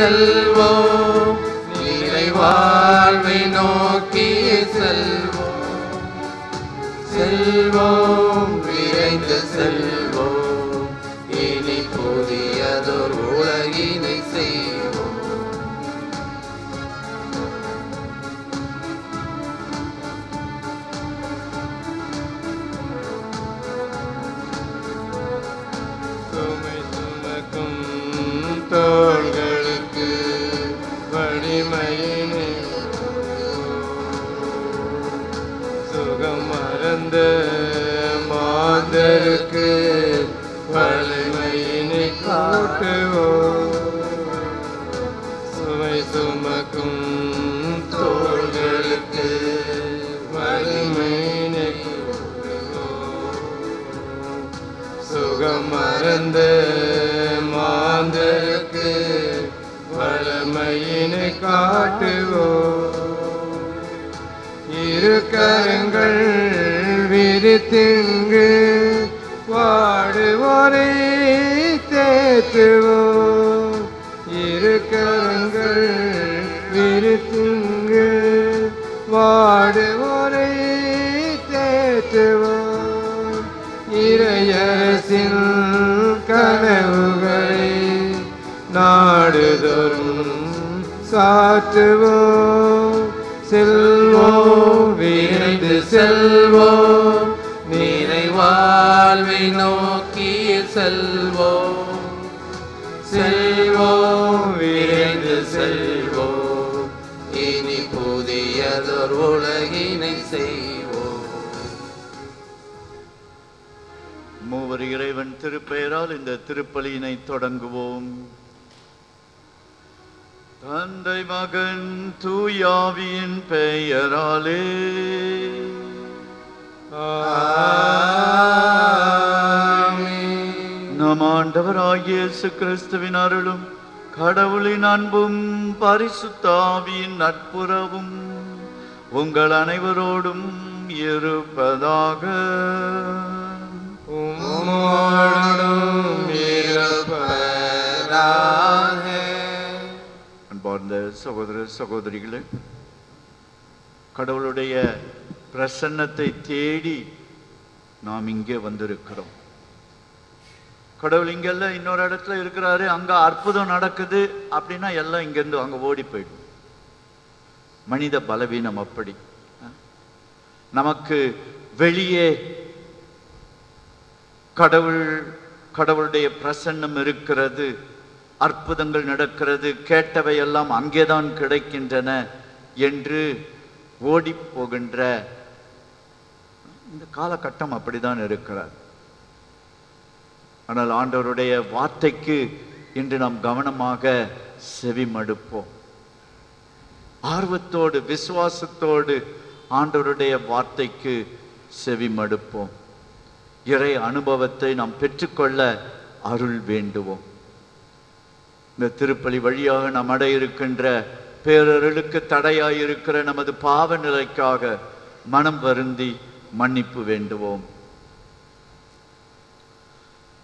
செல்வோம் உங்கள் அனைவரோடும் இருப்பதாக. அன்பார்ந்த சகோதர சகோதரிகளே கடவுளுடைய பிரசன்னத்தை தேடி நாம் இங்கே வந்திருக்கிறோம். கடவுள் இங்கெல்ல இன்னொரு இடத்துல இருக்கிறாரு அங்க அற்புதம் நடக்குது அப்படின்னா எல்லாம் இங்கேருந்து அங்க ஓடி போயிடும். மனித பலவீனம் அப்படி. நமக்கு வெளியே கடவுள் கடவுளுடைய பிரசன்னம் இருக்கிறது அற்புதங்கள் நடக்கிறது கேட்டவை எல்லாம் அங்கேதான் கிடைக்கின்றன என்று ஓடி போகின்ற இந்த காலகட்டம் அப்படிதான் இருக்கிறார் ஆனால் ஆண்டவருடைய வார்த்தைக்கு இன்று நாம் கவனமாக செவி மடுப்போம் ஆர்வத்தோடு விசுவாசத்தோடு ஆண்டவருடைய வார்த்தைக்கு செவி மடுப்போம் இறை அனுபவத்தை நாம் பெற்றுக்கொள்ள அருள் வேண்டுவோம். இந்த திருப்பலி வழியாக நாம் அடைய இருக்கின்ற பேரருளுக்கு தடையாயிருக்கிற நமது பாவ நிலைக்காக மனம் வருந்தி மன்னிப்பு வேண்டுவோம்.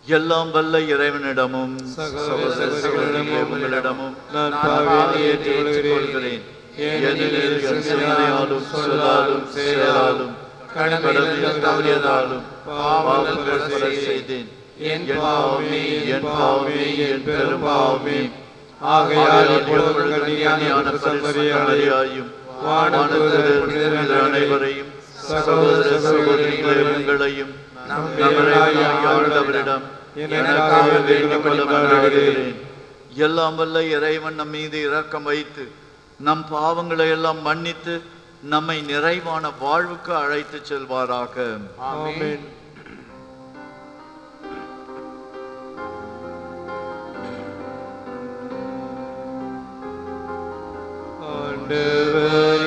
எல்லாம் வல்ல இறைவனிடமும் சகோதர சகோதர சகோதரிகளிடமும் உங்களிடமும் நான் ஏற்றுக்கொள்கிறேன். ஏனெனில் சிந்தனையாலும், சொல்லாலும் செயலாலும் கடமையில் தவறியதாலும் பாவங்கள் செய்தேன். என் பாவமே என் பாவமே என் பெரும் பாவமே. ஆகையால் இப்பொழுது அனைவரையும் சகோதர சகோதரிகளையும் எனக்காக வேண்டிக் கொள்ள எல்லாம் வல்ல இறைவன் நம் மீது இரக்கம் வைத்து நம் பாவங்களை எல்லாம் மன்னித்து நம்மை நிறைவான வாழ்வுக்கு அழைத்து செல்வாராக. ஆமென். ஆண்டவரே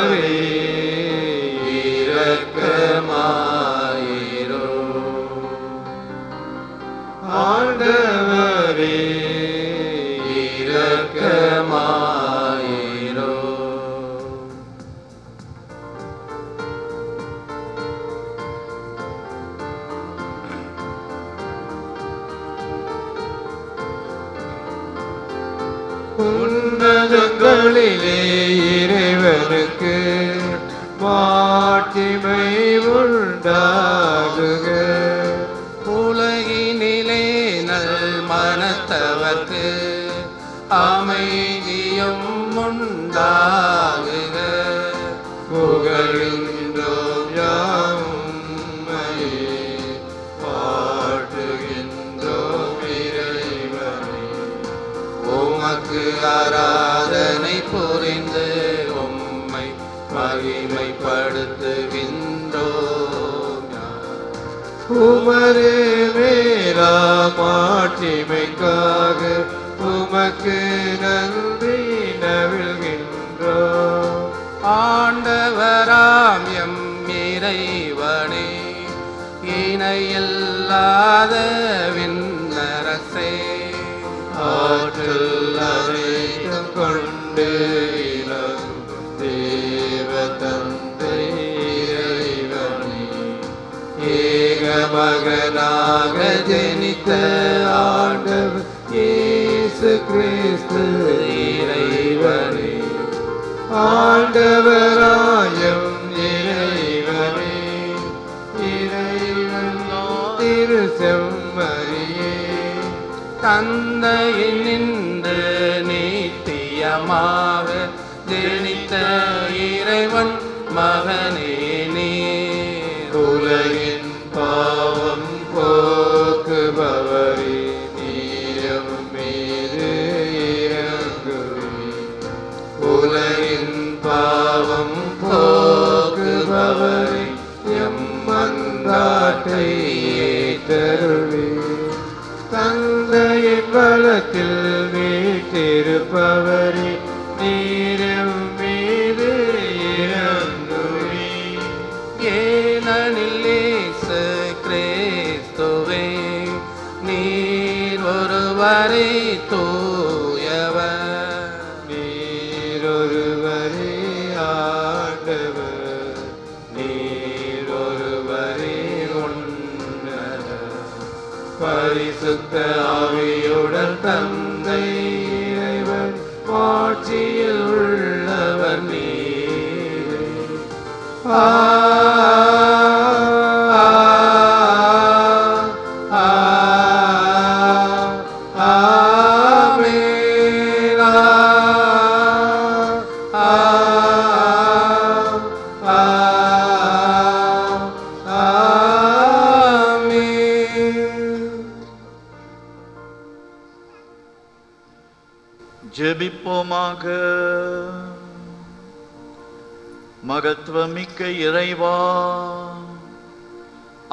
இறைவா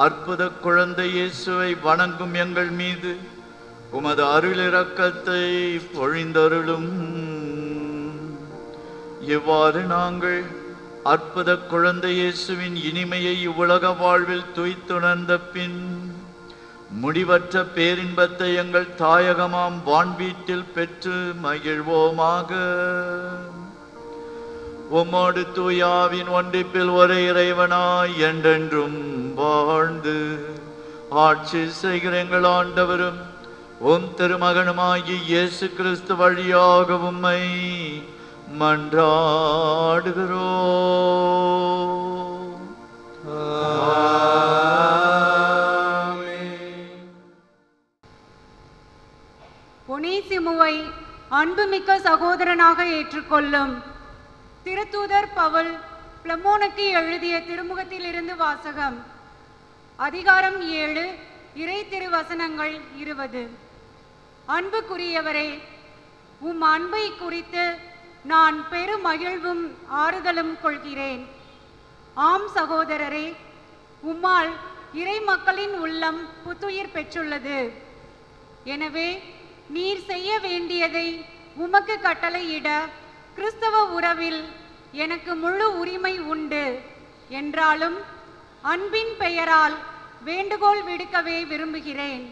அற்புத குழந்தை இயேசுவை வணங்கும் எங்கள் மீது உமது அருளிறக்கத்தை பொழிந்தருளும். இவ்வாறு நாங்கள் அற்புத குழந்தை இயேசுவின் இனிமையை இவ்வுலக வாழ்வில் துய்த்துணர்ந்த பின் முடிவற்ற பேரின்பத்தை எங்கள் தாயகமாம் வான்வீட்டில் பெற்று மகிழ்வோமாக. உம்மோடு தூயாவின் ஒன்றிப்பில் ஒரே இறைவனாய் என்றென்றும் வாழ்ந்து ஆட்சி செய்கிற எங்கள் ஆண்டவரும் உம் திருமகனுமாகி இயேசு கிறிஸ்து வழியாக உம்மை மன்றாடுகிறோ. ஒனேசிமுவை அன்புமிக்க சகோதரனாக ஏற்றுக்கொள்ளும் திருத்தூதர் பவுல் பிளமோனுக்கு எழுதிய திருமுகத்திலிருந்து வாசகம். அதிகாரம் ஏழு இறை திருவசனங்கள் இருபது. அன்புக்குரியவரே உம் அன்பை குறித்து நான் பெருமகிழ்வும் ஆறுதலும் கொள்கிறேன். ஆம் சகோதரரே உம்மால் இறை மக்களின் உள்ளம் புத்துயிர் பெற்றுள்ளது. எனவே நீர் செய்ய வேண்டியதை உமக்கு கட்டளையிட கிறிஸ்தவ உறவில் எனக்கு முழு உரிமை உண்டு. என்றாலும் அன்பின் பெயரால் வேண்டுகோள் விடுக்கவே விரும்புகிறேன்.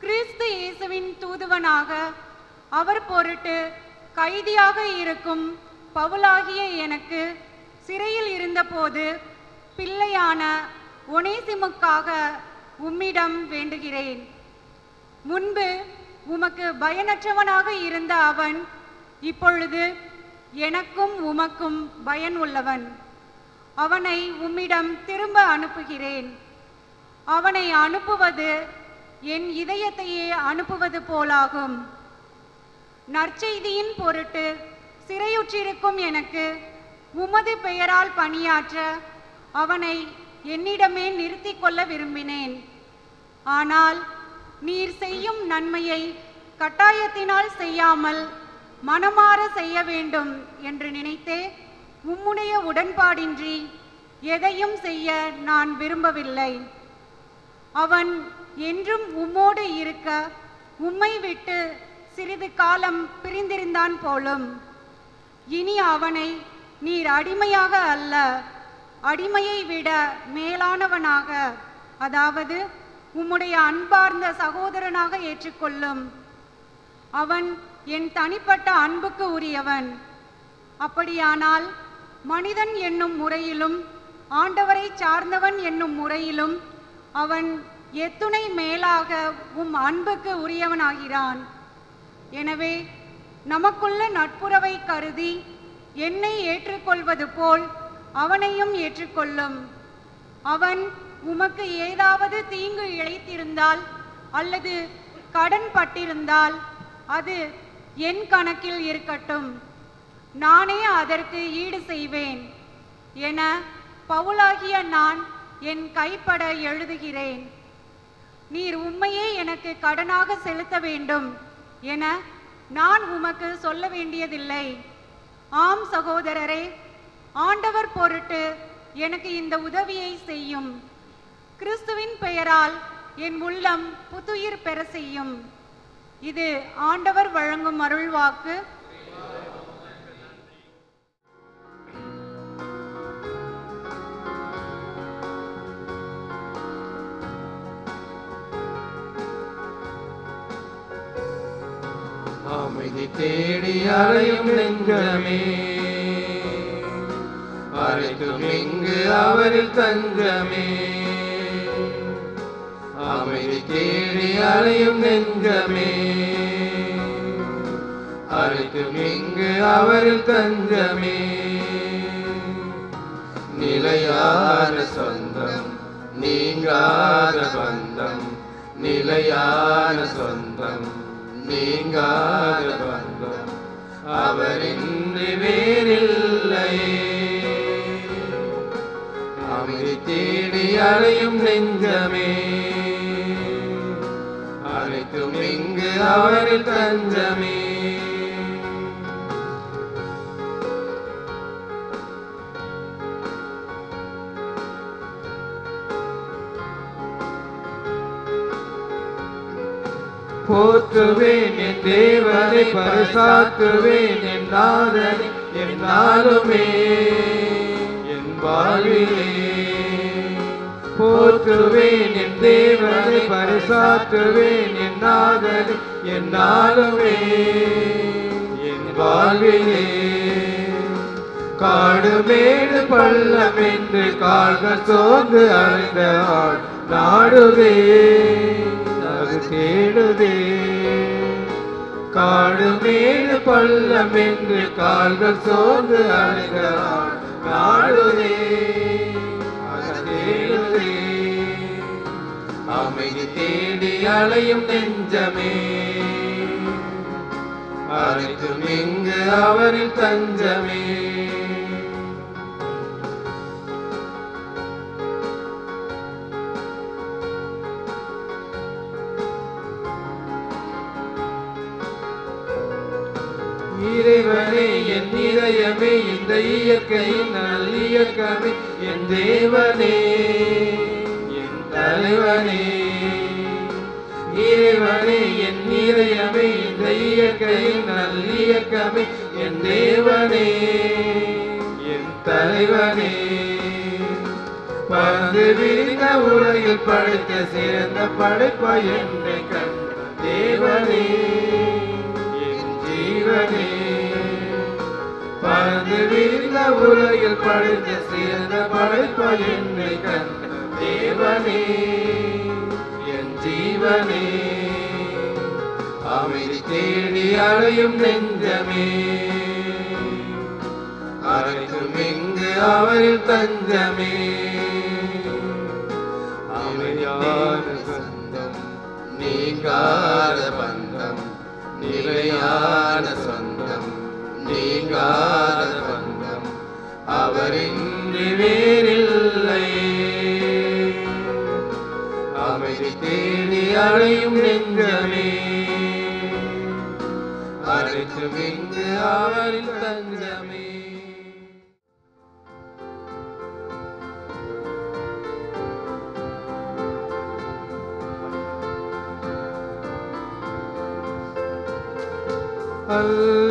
கிறிஸ்து இயேசுவின் தூதுவனாக அவர் பொருட்டு கைதியாக இருக்கும் பவுலாகிய எனக்கு சிறையில் இருந்தபோது பிள்ளையான ஒனேசிமுக்காக உம்மிடம் வேண்டுகிறேன். முன்பு உமக்கு பயனற்றவனாக இருந்த அவன் இப்பொழுது எனக்கும் உமக்கும் பயன் உள்ளவன். அவனை உம்மிடம் திரும்ப அனுப்புகிறேன். அவனை அனுப்புவது என் இதயத்தையே அனுப்புவது போலாகும். நற்செய்தியின் பொருட்டு சிறையுற்றிருக்கும் எனக்கு உமது பெயரால் பணியாற்ற அவனை என்னிடமே நிறுத்திக் கொள்ள விரும்பினேன். ஆனால் நீர் செய்யும் நன்மையை கட்டாயத்தினால் செய்யாமல் மனமாற செய்ய வேண்டும் என்று நினைத்தே உம்முடைய உடன்பாடின்றி எதையும் செய்ய நான் விரும்பவில்லை. அவன் என்றும் உம்மோடு இருக்க உம்மை விட்டு சிறிது காலம் பிரிந்திருந்தான் போலும். இனி அவனை நீர் அடிமையாக அல்ல அடிமையை விட மேலானவனாக அதாவது உம்முடைய அன்பார்ந்த சகோதரனாக ஏற்றுக்கொள்ளும். அவன் என் தனிப்பட்ட அன்புக்கு உரியவன். அப்படியானால் மனிதன் என்னும் முறையிலும் ஆண்டவரை சார்ந்தவன் என்னும் முறையிலும் அவன் எத்துணை மேலாக உம் அன்புக்கு உரியவனாகிறான். எனவே நமக்குள்ள நட்புறவை கருதி என்னை ஏற்றுக்கொள்வது போல் அவனையும் ஏற்றுக்கொள்ளும். அவன் உமக்கு ஏதாவது தீங்கு இழைத்திருந்தால் அல்லது கடன் பட்டிருந்தால் அது என் கணக்கில் இருக்கட்டும். நானே அதற்கு ஈடு செய்வேன். என பவுலாகிய நான் என் கைப்பட எழுதுகிறேன். நீர் உண்மையே எனக்கு கடனாக செலுத்த வேண்டும். என நான் உமக்கு சொல்ல வேண்டியதில்லை. ஆம் சகோதரரே ஆண்டவர் பொருட்டு எனக்கு இந்த உதவியை செய்யும். கிறிஸ்துவின் பெயரால் என் உள்ளம் புத்துயிர் பெற செய்யும். இது ஆண்டவர் வழங்கும் அருள் வாக்கு. அமைதி தேடி அறையும் நெஞ்சமே. அழைக்கும் இங்கு அவரில் தஞ்சமே தேடி அலையும் நெஞ்சமே. அழைத்தும் இங்கு அவரில் தஞ்சமே. நிலையான சொந்தம் நீங்காத பந்தம். நிலையான சொந்தம் நீங்காத பந்தம். அவரின்றி வேறில்லையே. அமைதி தேடி அலையும் நெஞ்சமே. இங்கு தஞ்சமே. போற்றுவேன் என் தேவனை பரிசாற்றுவேன் என் நாதனை என் நாளுமே என் வாழ்விலே. போற்றுவேன் என் தேவனை பரிசாற்றுவேன் என் நாதனை என் நாளுமே. என் வாழ்விலே காடு மேடு பள்ளம் என்று கால்கள் சோர்ந்து அடைந்த ஆள் நாடுதே அது தேடுதே. காடு மேடு பள்ளம் என்று கால்கள் சோர்ந்து அடைந்த ஆள் நாடுதே அலையும் நெஞ்சமே. அனைத்தும் இங்கு அவரில் தஞ்சமே. இறைவனே என் இதயமே இந்த இயற்கையின் நல்லியக்கமே என் தேவனே என் தலைவனே. இறைவனே என் இதயமே இந்த இயற்கையின் நல்லியக்கமே என் தேவனே என் தலைவனே. பறந்து விரிந்த உலகில் படைத்த சிறந்த படைப்பா என்னை கண்ட தேவனே என் ஜீவனே. பறந்து விரிந்த உலகில் படைத்த சிறந்த படைப்பா என்னை தேவனே. ஜீவனே அமைதி தேடி அலையும் நெஞ்சமே. அனைத்தும் இங்கு அவரில் தஞ்சமே. அமைதியான சொந்தம் நீங்காத பந்தம். நிலையான சொந்தம் நீங்காத பந்தம். அவரின்றி வேறில்லை. தேடி அடையும் நெஞ்சமே அனைத்தும் இங்கு அவரில் தஞ்சமே அல்லேலூயா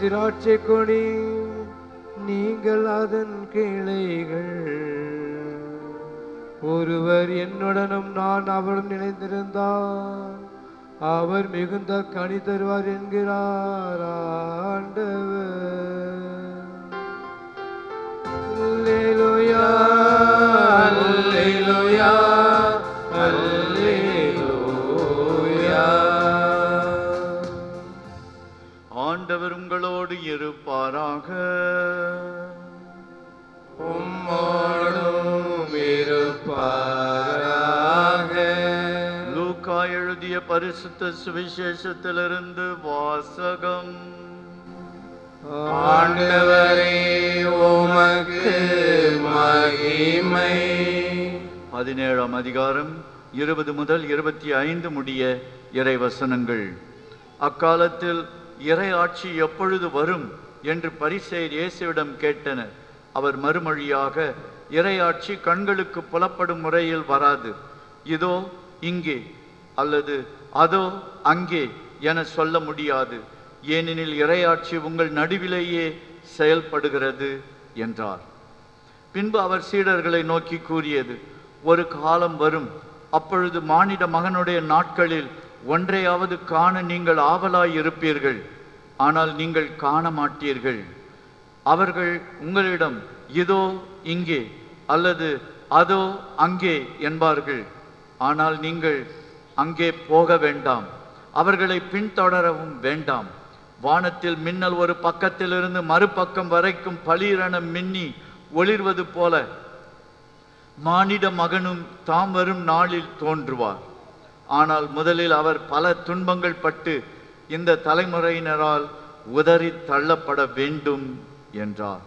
திராட்சை கொடி நீங்கள் அதன் கிளைகள். ஒருவர் என்னுடனும் நான் அவரும் நினைந்திருந்தார் அவர் மிகுந்த கனி தருவார் என்கிறார் ஆண்டவர். உங்களோடு இருப்பாராக. லூக்கா எழுதிய பரிசுத்த சுவிசேஷத்திலிருந்து வாசகம். ஆண்டவரே உமக்கு மகிமை. பதினேழாம் அதிகாரம் இருபது முதல் இருபத்தி ஐந்து முடிய இறை வசனங்கள் அக்காலத்தில் இறை ஆட்சி எப்பொழுது வரும் என்று பரிசெயர் இயேசுவிடம் கேட்டனர். அவர் மறுமொழியாக இறை ஆட்சி கண்களுக்கு புலப்படும் முறையில் வராது. இதோ இங்கே அல்லது அதோ அங்கே என சொல்ல முடியாது. ஏனெனில் இறையாட்சி உங்கள் நடுவிலேயே செயல்படுகிறது என்றார். பின்பு அவர் சீடர்களை நோக்கி கூறியது ஒரு காலம் வரும். அப்பொழுது மானிட மகனுடைய நாட்களில் ஒன்றையாவது காண நீங்கள் ஆவலாய் இருப்பீர்கள் ஆனால் நீங்கள் காண மாட்டீர்கள் அவர்கள் உங்களிடம் இதோ இங்கே அல்லது அதோ அங்கே என்பார்கள். ஆனால் நீங்கள் அங்கே போக வேண்டாம். அவர்களை பின்தொடரவும் வேண்டாம். வானத்தில் மின்னல் ஒரு பக்கத்திலிருந்து மறுபக்கம் வரைக்கும் பளிரென மின்னி ஒளிர்வது போல. மானிட மகனும் தாம் வரும் நாளில் தோன்றுவார். ஆனால் முதலில் அவர் பல துன்பங்கள் பட்டு இந்த தலைமுறையினரால் உதறி தள்ளப்பட வேண்டும் என்றார்.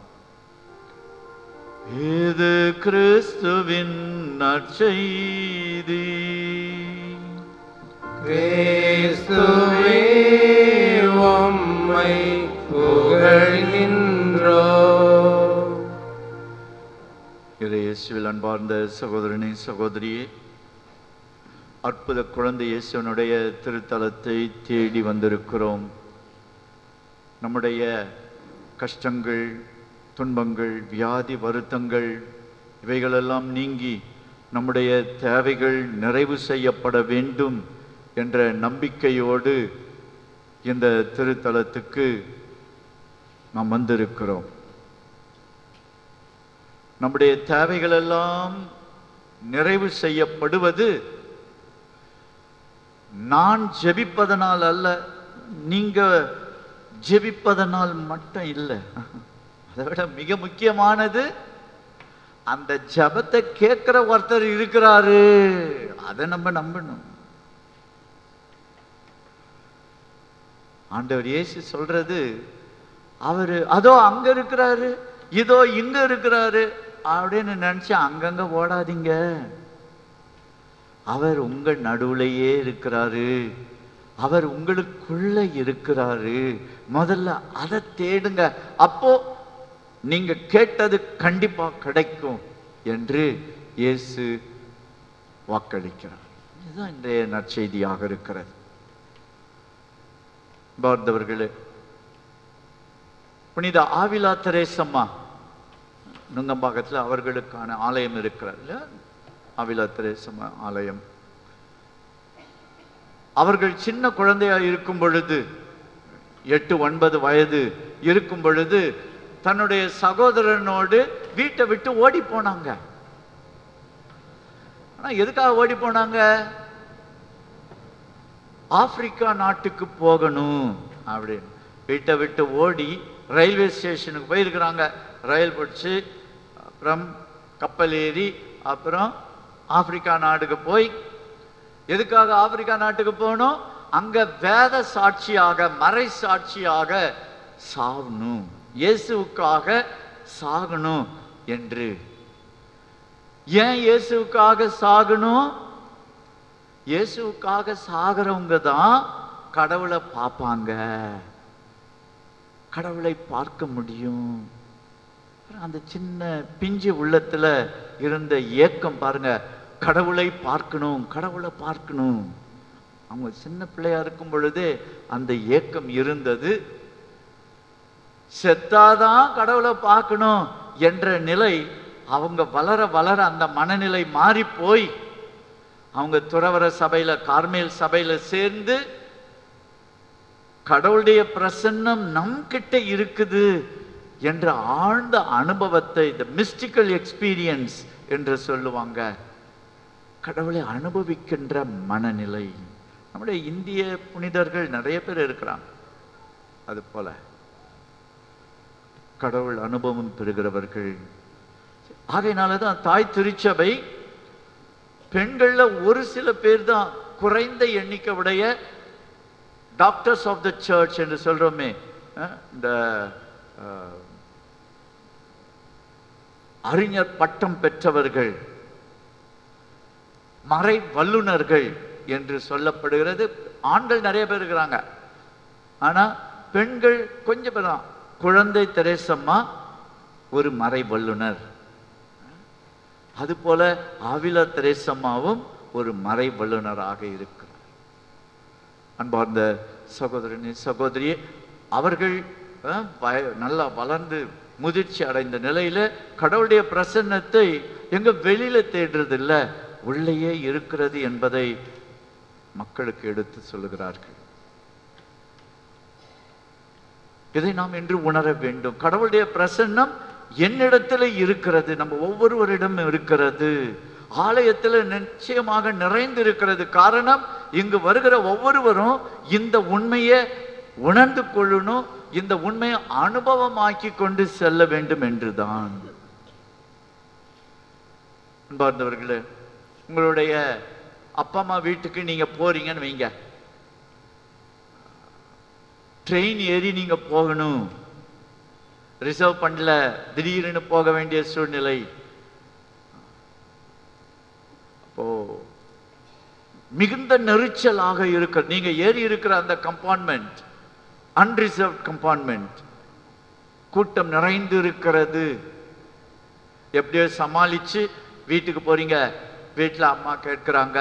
இது கிறிஸ்துவின் நற்செய்தி? கிறிஸ்துவே உம்மை புகழ்கின்றோ. இயேசுவில் அன்பார்ந்த சகோதரனே சகோதரியே அற்புத குழந்தை இயேசுவனுடைய திருத்தலத்தை தேடி வந்திருக்கிறோம். நம்முடைய கஷ்டங்கள் துன்பங்கள் வியாதி வருத்தங்கள் இவைகளெல்லாம் நீங்கி நம்முடைய தேவைகள் நிறைவு செய்யப்பட வேண்டும் என்ற நம்பிக்கையோடு இந்த திருத்தலத்துக்கு நாம் வந்திருக்கிறோம். நம்முடைய தேவைகள் எல்லாம் நிறைவு செய்யப்படுவது நான் ஜெபிப்பதனால் அல்ல நீங்க ஜெபிப்பதனால் மட்டும் இல்லை. அதை விட மிக முக்கியமானது அந்த ஜெபத்தை கேட்கிற ஒருத்தர் இருக்கிறாரு. அதை நம்ம நம்பணும். ஆண்டவர் இயேசு சொல்றது அவரு அதோ அங்க இருக்கிறாரு இதோ இங்க இருக்கிறாரு அப்படின்னு நினைச்சு அங்கங்க ஓடாதீங்க. அவர் உங்க நடுவுலையே இருக்கிறாரு. அவர் உங்களுக்குள்ள இருக்கிறாரு. முதல்ல அதை தேடுங்க. அப்போ நீங்க கேட்டது கண்டிப்பா கிடைக்கும் என்று இயேசு வாக்களிக்கிறார். இதுதான் இன்றைய நற்செய்தியாக இருக்கிறது. பார்த்தவர்களே புனித ஆவிலா தெரேசம்மா நுங்கம்பாக்கத்தில் அவர்களுக்கான ஆலயம் இருக்கிறார் இல்லையா ஆவிலா ஆலயம். அவர்கள் சின்ன குழந்தையா இருக்கும் பொழுது எட்டு ஒன்பது வயது இருக்கும் பொழுது தன்னுடைய சகோதரனோடு வீட்டை விட்டு ஓடி போனாங்க. ஆனா எதுக்காக ஓடி போனாங்க? ஆப்பிரிக்கா நாட்டுக்கு போகணும் அப்படின்னு. வீட்டை விட்டு ஓடி ரயில்வே ஸ்டேஷனுக்கு போயிருக்கிறாங்க. ரயில் பிடிச்சி அப்புறம் கப்பல் ஏறி அப்புறம் ஆப்பிரிக்கா நாட்டுக்கு போய் எதுக்காக ஆப்பிரிக்கா நாட்டுக்கு போகணும்? அங்க வேத சாட்சியாக மறை சாட்சியாக சாகணும். இயேசுவுக்காக சாகணும் என்று. ஏன் இயேசுக்காக சாகணும்? இயேசுவுக்காக சாகிறவங்க தான் கடவுளை பார்ப்பாங்க. கடவுளை பார்க்க முடியும். அந்த சின்ன பிஞ்சு உள்ளத்துல இருந்த ஏக்கம் பாருங்க. கடவுளை பார்க்கணும் கடவுளை பார்க்கணும். அவங்க சின்ன பிள்ளையா இருக்கும் பொழுதே அந்த ஏக்கம் இருந்தது. செத்தாதான் கடவுளை பார்க்கணும் என்ற நிலை அவங்க வளர வளர அந்த மனநிலை மாறி போய் அவங்க துறவர சபையில கார்மேல் சபையில சேர்ந்து கடவுளுடைய பிரசன்னம் நம் கிட்ட இருக்குது என்ற ஆழ்ந்த அனுபவத்தை இந்த மிஸ்டிக்கல் எக்ஸ்பீரியன்ஸ் என்று சொல்லுவாங்க. கடவுளை அனுபவிக்கின்ற மனநிலை. நம்முடைய இந்திய புனிதர்கள் நிறைய பேர் இருக்கிறாங்க. அது போல. கடவுள் அனுபவம் பெறுகிறவர்கள். ஆகையினால தான் தாய் திருச்சபை பெண்கள்ல ஒரு சில பேர் தான் குறைந்த எண்ணிக்கை உடைய டாக்டர்ஸ் ஆஃப் த சர்ச் என்று சொல்றோமே. இந்த அறிஞர் பட்டம் பெற்றவர்கள். மறை வல்லுநர்கள் என்று சொல்லப்படுகிறது. ஆண்கள் நிறைய பேர் இருக்கிறாங்க. ஆனா பெண்கள் கொஞ்சம் பேர் தான். குழந்தை தெரேசம்மா ஒரு மறை வல்லுனர் அதுபோல ஆவிலா தெரேசம்மாவும் ஒரு மறை வல்லுநராக இருக்கிறார். அன்பார்ந்த சகோதரனே சகோதரியே அவர்கள் நல்லா வளர்ந்து முதிர்ச்சி அடைந்த நிலையில கடவுளுடைய பிரசன்னத்தை எங்க வெளியில தேடுறது இல்ல உள்ளேயே இருக்கிறது என்பதை மக்களுக்கு எடுத்து சொல்லுகிறார்கள். இதை நாம் இன்று உணர வேண்டும். கடவுளுடைய பிரசன்னம் என்னிடத்தில் இருக்கிறது. நம்ம ஒவ்வொருவரிடம் இருக்கிறது. ஆலயத்துல நிச்சயமாக நிறைந்து இருக்கிறது காரணம் இங்கு வருகிற ஒவ்வொருவரும் இந்த உண்மையை உணர்ந்து கொள்ளணும் இந்த உண்மையை அனுபவமாக்கி கொண்டு செல்ல வேண்டும் என்றுதான். அன்பார்ந்தவர்களே உங்களுடைய அப்பா அம்மா வீட்டுக்கு நீங்க போறீங்கன்னு வைங்க. ட்ரெயின் ஏறி நீங்க போகணும். ரிசர்வ் பண்ணல திடீர்னு போக வேண்டிய சூழ்நிலை. அப்போ மிகுந்த நெரிச்சலாக இருக்க நீங்க ஏறி இருக்கிற அந்த கம்பார்ட்மெண்ட் அன்ரிசர்வ் கம்பார்ட்மெண்ட் கூட்டம் நிறைந்து இருக்கிறது எப்படியோ சமாளிச்சு வீட்டுக்கு போறீங்க. வீட்டில் அம்மா கேட்கிறாங்க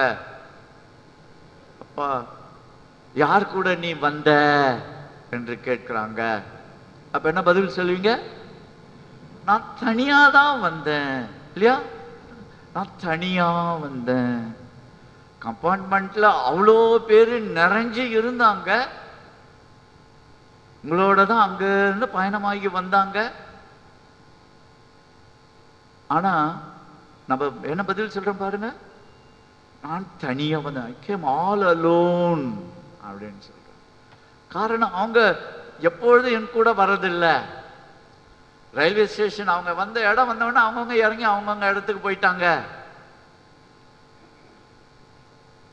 அப்பா யார் கூட நீ வந்த? என்று கேட்கிறாங்க. அப்ப என்ன பதில் சொல்லுவீங்க? நான் தனியா தான் வந்தேன். இல்லையா? நான் தனியா வந்தேன். கம்பார்ட்மெண்ட்ல அவ்வளோ பேர் நிறைஞ்சு இருந்தாங்க. உங்களோட தான் அங்க இருந்து பயணமாகி வந்தாங்க. ஆனா நம்ம என்ன பதில் சொல்றோம் பாருங்க? நான் தனியாக வந்தேன் கேம் ஆல் அலோன் அப்படின்னு சொல்றேன் காரணம் அவங்க எப்பொழுதும் என் கூட வர்றதில்லை. ரயில்வே ஸ்டேஷன் அவங்க வந்த இடம் வந்தவொடனே அவங்கவுங்க இறங்கி அவங்கவுங்க இடத்துக்கு போயிட்டாங்க.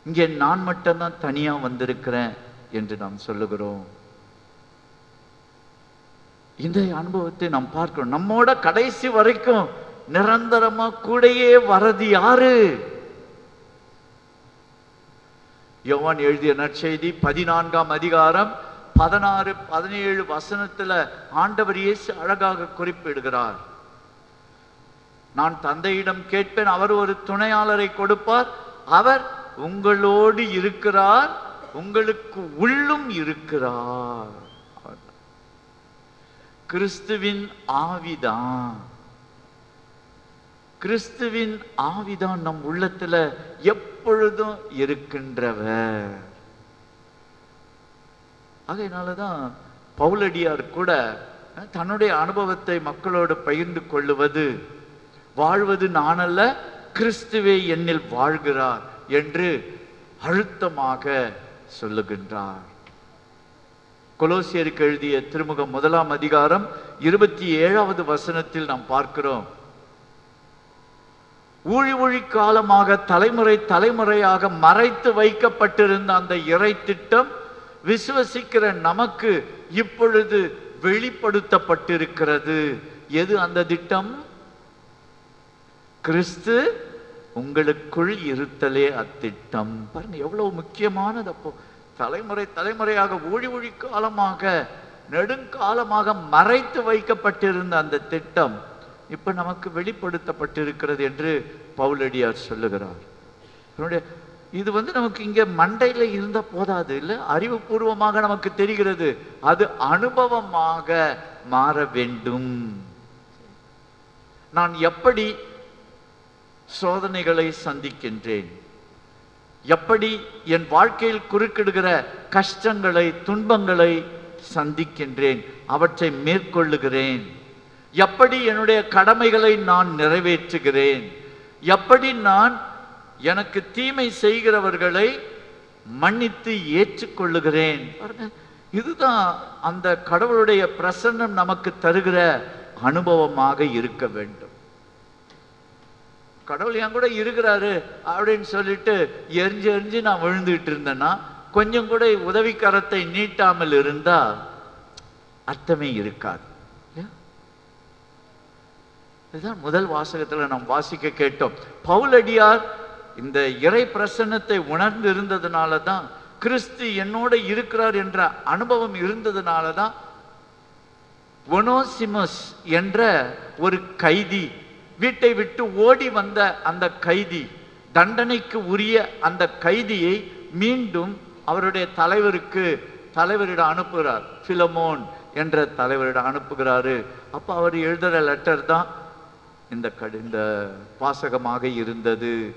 இங்கே நான் மட்டும்தான் தனியாக வந்திருக்கிறேன் என்று நாம் சொல்லுகிறோம். இந்த அனுபவத்தை நாம் பார்க்கிறோம். நம்மோட கடைசி வரைக்கும் நிரந்தரமா கூடயே வரது யாரு? யோவான் எழுதிய நற்செய்தி பதினான்காம் அதிகாரம் பதினாறு பதினேழு வசனத்துல ஆண்டவர் இயேசு அழகாக குறிப்பிடுகிறார். நான் தந்தையிடம் கேட்பேன் அவர் ஒரு துணையாளரை கொடுப்பார் அவர் உங்களோடு இருக்கிறார் உங்களுக்கு உள்ளும் இருக்கிறார். கிறிஸ்துவின் ஆவிதான். கிறிஸ்துவின் ஆவிதான் நம் உள்ளத்துல எப்பொழுதும் இருக்கின்றவர். அதனாலதான் பவுலடியார் கூட தன்னுடைய அனுபவத்தை மக்களோடு பகிர்ந்து கொள்ளுவது வாழ்வது நானல்ல கிறிஸ்துவே என்னில் வாழ்கிறார் என்று அழுத்தமாக சொல்லுகின்றார். கொலோசியருக்கு எழுதிய திருமுகம் முதலாம் அதிகாரம் இருபத்தி ஏழாவது வசனத்தில் நாம் பார்க்கிறோம். ஊழி ஊழி காலமாக தலைமுறை தலைமுறையாக மறைத்து வைக்கப்பட்டிருந்த அந்த இறை திட்டம் விசுவசிக்கிற நமக்கு இப்பொழுது வெளிப்படுத்தப்பட்டிருக்கிறது. எது அந்த திட்டம்? கிறிஸ்து உங்களுக்குள் இருத்தலே அத்திட்டம். பாருங்க எவ்வளவு முக்கியமானது அப்போ. தலைமுறை தலைமுறையாக ஊழி ஊழி காலமாக நெடுங்காலமாக மறைத்து வைக்கப்பட்டிருந்த அந்த திட்டம் இப்ப நமக்கு வெளிப்படுத்தப்பட்டிருக்கிறது என்று பவுலடியார் சொல்லுகிறார். என்னுடைய இது வந்து நமக்கு இங்க மண்டையில இருந்த போதாது இல்லை? அறிவுபூர்வமாக நமக்கு தெரிகிறது. அது அனுபவமாக மாற வேண்டும். நான் எப்படி சோதனைகளை சந்திக்கின்றேன்? எப்படி என் வாழ்க்கையில் குறுக்கிடுகிற கஷ்டங்களை துன்பங்களை சந்திக்கின்றேன்? அவற்றை மேற்கொள்ளுகிறேன். எப்படி என்னுடைய கடமைகளை நான் நிறைவேற்றுகிறேன்? எப்படி நான் எனக்கு தீமை செய்கிறவர்களை மன்னித்து ஏற்றுக்கொள்ளுகிறேன்? இதுதான் அந்த கடவுளுடைய பிரசன்னம் நமக்கு தருகிற அனுபவமாக இருக்க வேண்டும். கடவுள் என் கூட இருக்கிறாரு அப்படின்னு சொல்லிட்டு எரிஞ்சு எரிஞ்சு நான் விழுந்துட்டு இருந்தேன்னா கொஞ்சம் கூட உதவிக்கரத்தை நீட்டாமல் இருந்தா அர்த்தமே இருக்காது? இதுதான் முதல் வாசகத்தில் நாம் வாசிக்க கேட்டோம். பவுலடியார் இந்த இறை பிரசன்னத்தை உணர்ந்து இருந்ததுனால தான் கிறிஸ்து என்னோட இருக்கிறார் என்ற அனுபவம் இருந்ததுனால தான் ஒனோசிமஸ் என்ற ஒரு கைதி வீட்டை விட்டு ஓடி வந்த அந்த கைதி தண்டனைக்கு உரிய அந்த கைதியை மீண்டும் அவருடைய தலைவருக்கு தலைவரிடம் அனுப்புகிறார். பிலமோன் என்ற தலைவரிடம் அனுப்புகிறாரு. அப்போ அவர் எழுதுகிற லெட்டர் தான் இந்த கடிந்த இந்த இருந்தது.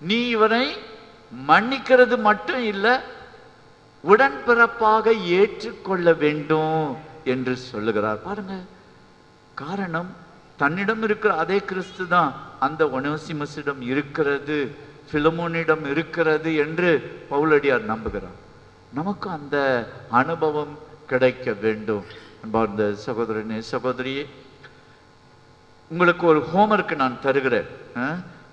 நீ இவனை மன்னிக்கிறது மட்டும் இல்லை உடன்பிறப்பாக ஏற்றுக்கொள்ள வேண்டும் என்று சொல்லுகிறார். பாருங்க காரணம் தன்னிடம் இருக்கிற அதே கிறிஸ்து தான். அந்த ஒனோசிமஸிடம் இருக்கிறது பிலமோனிடம் இருக்கிறது என்று பவுலடியார் நம்புகிறார். நமக்கு அந்த அனுபவம் கிடைக்க வேண்டும். அன்பார்ந்த சகோதரனே சகோதரியே உங்களுக்கு ஒரு ஹோம்ஒர்க்கு நான் தருகிறேன்.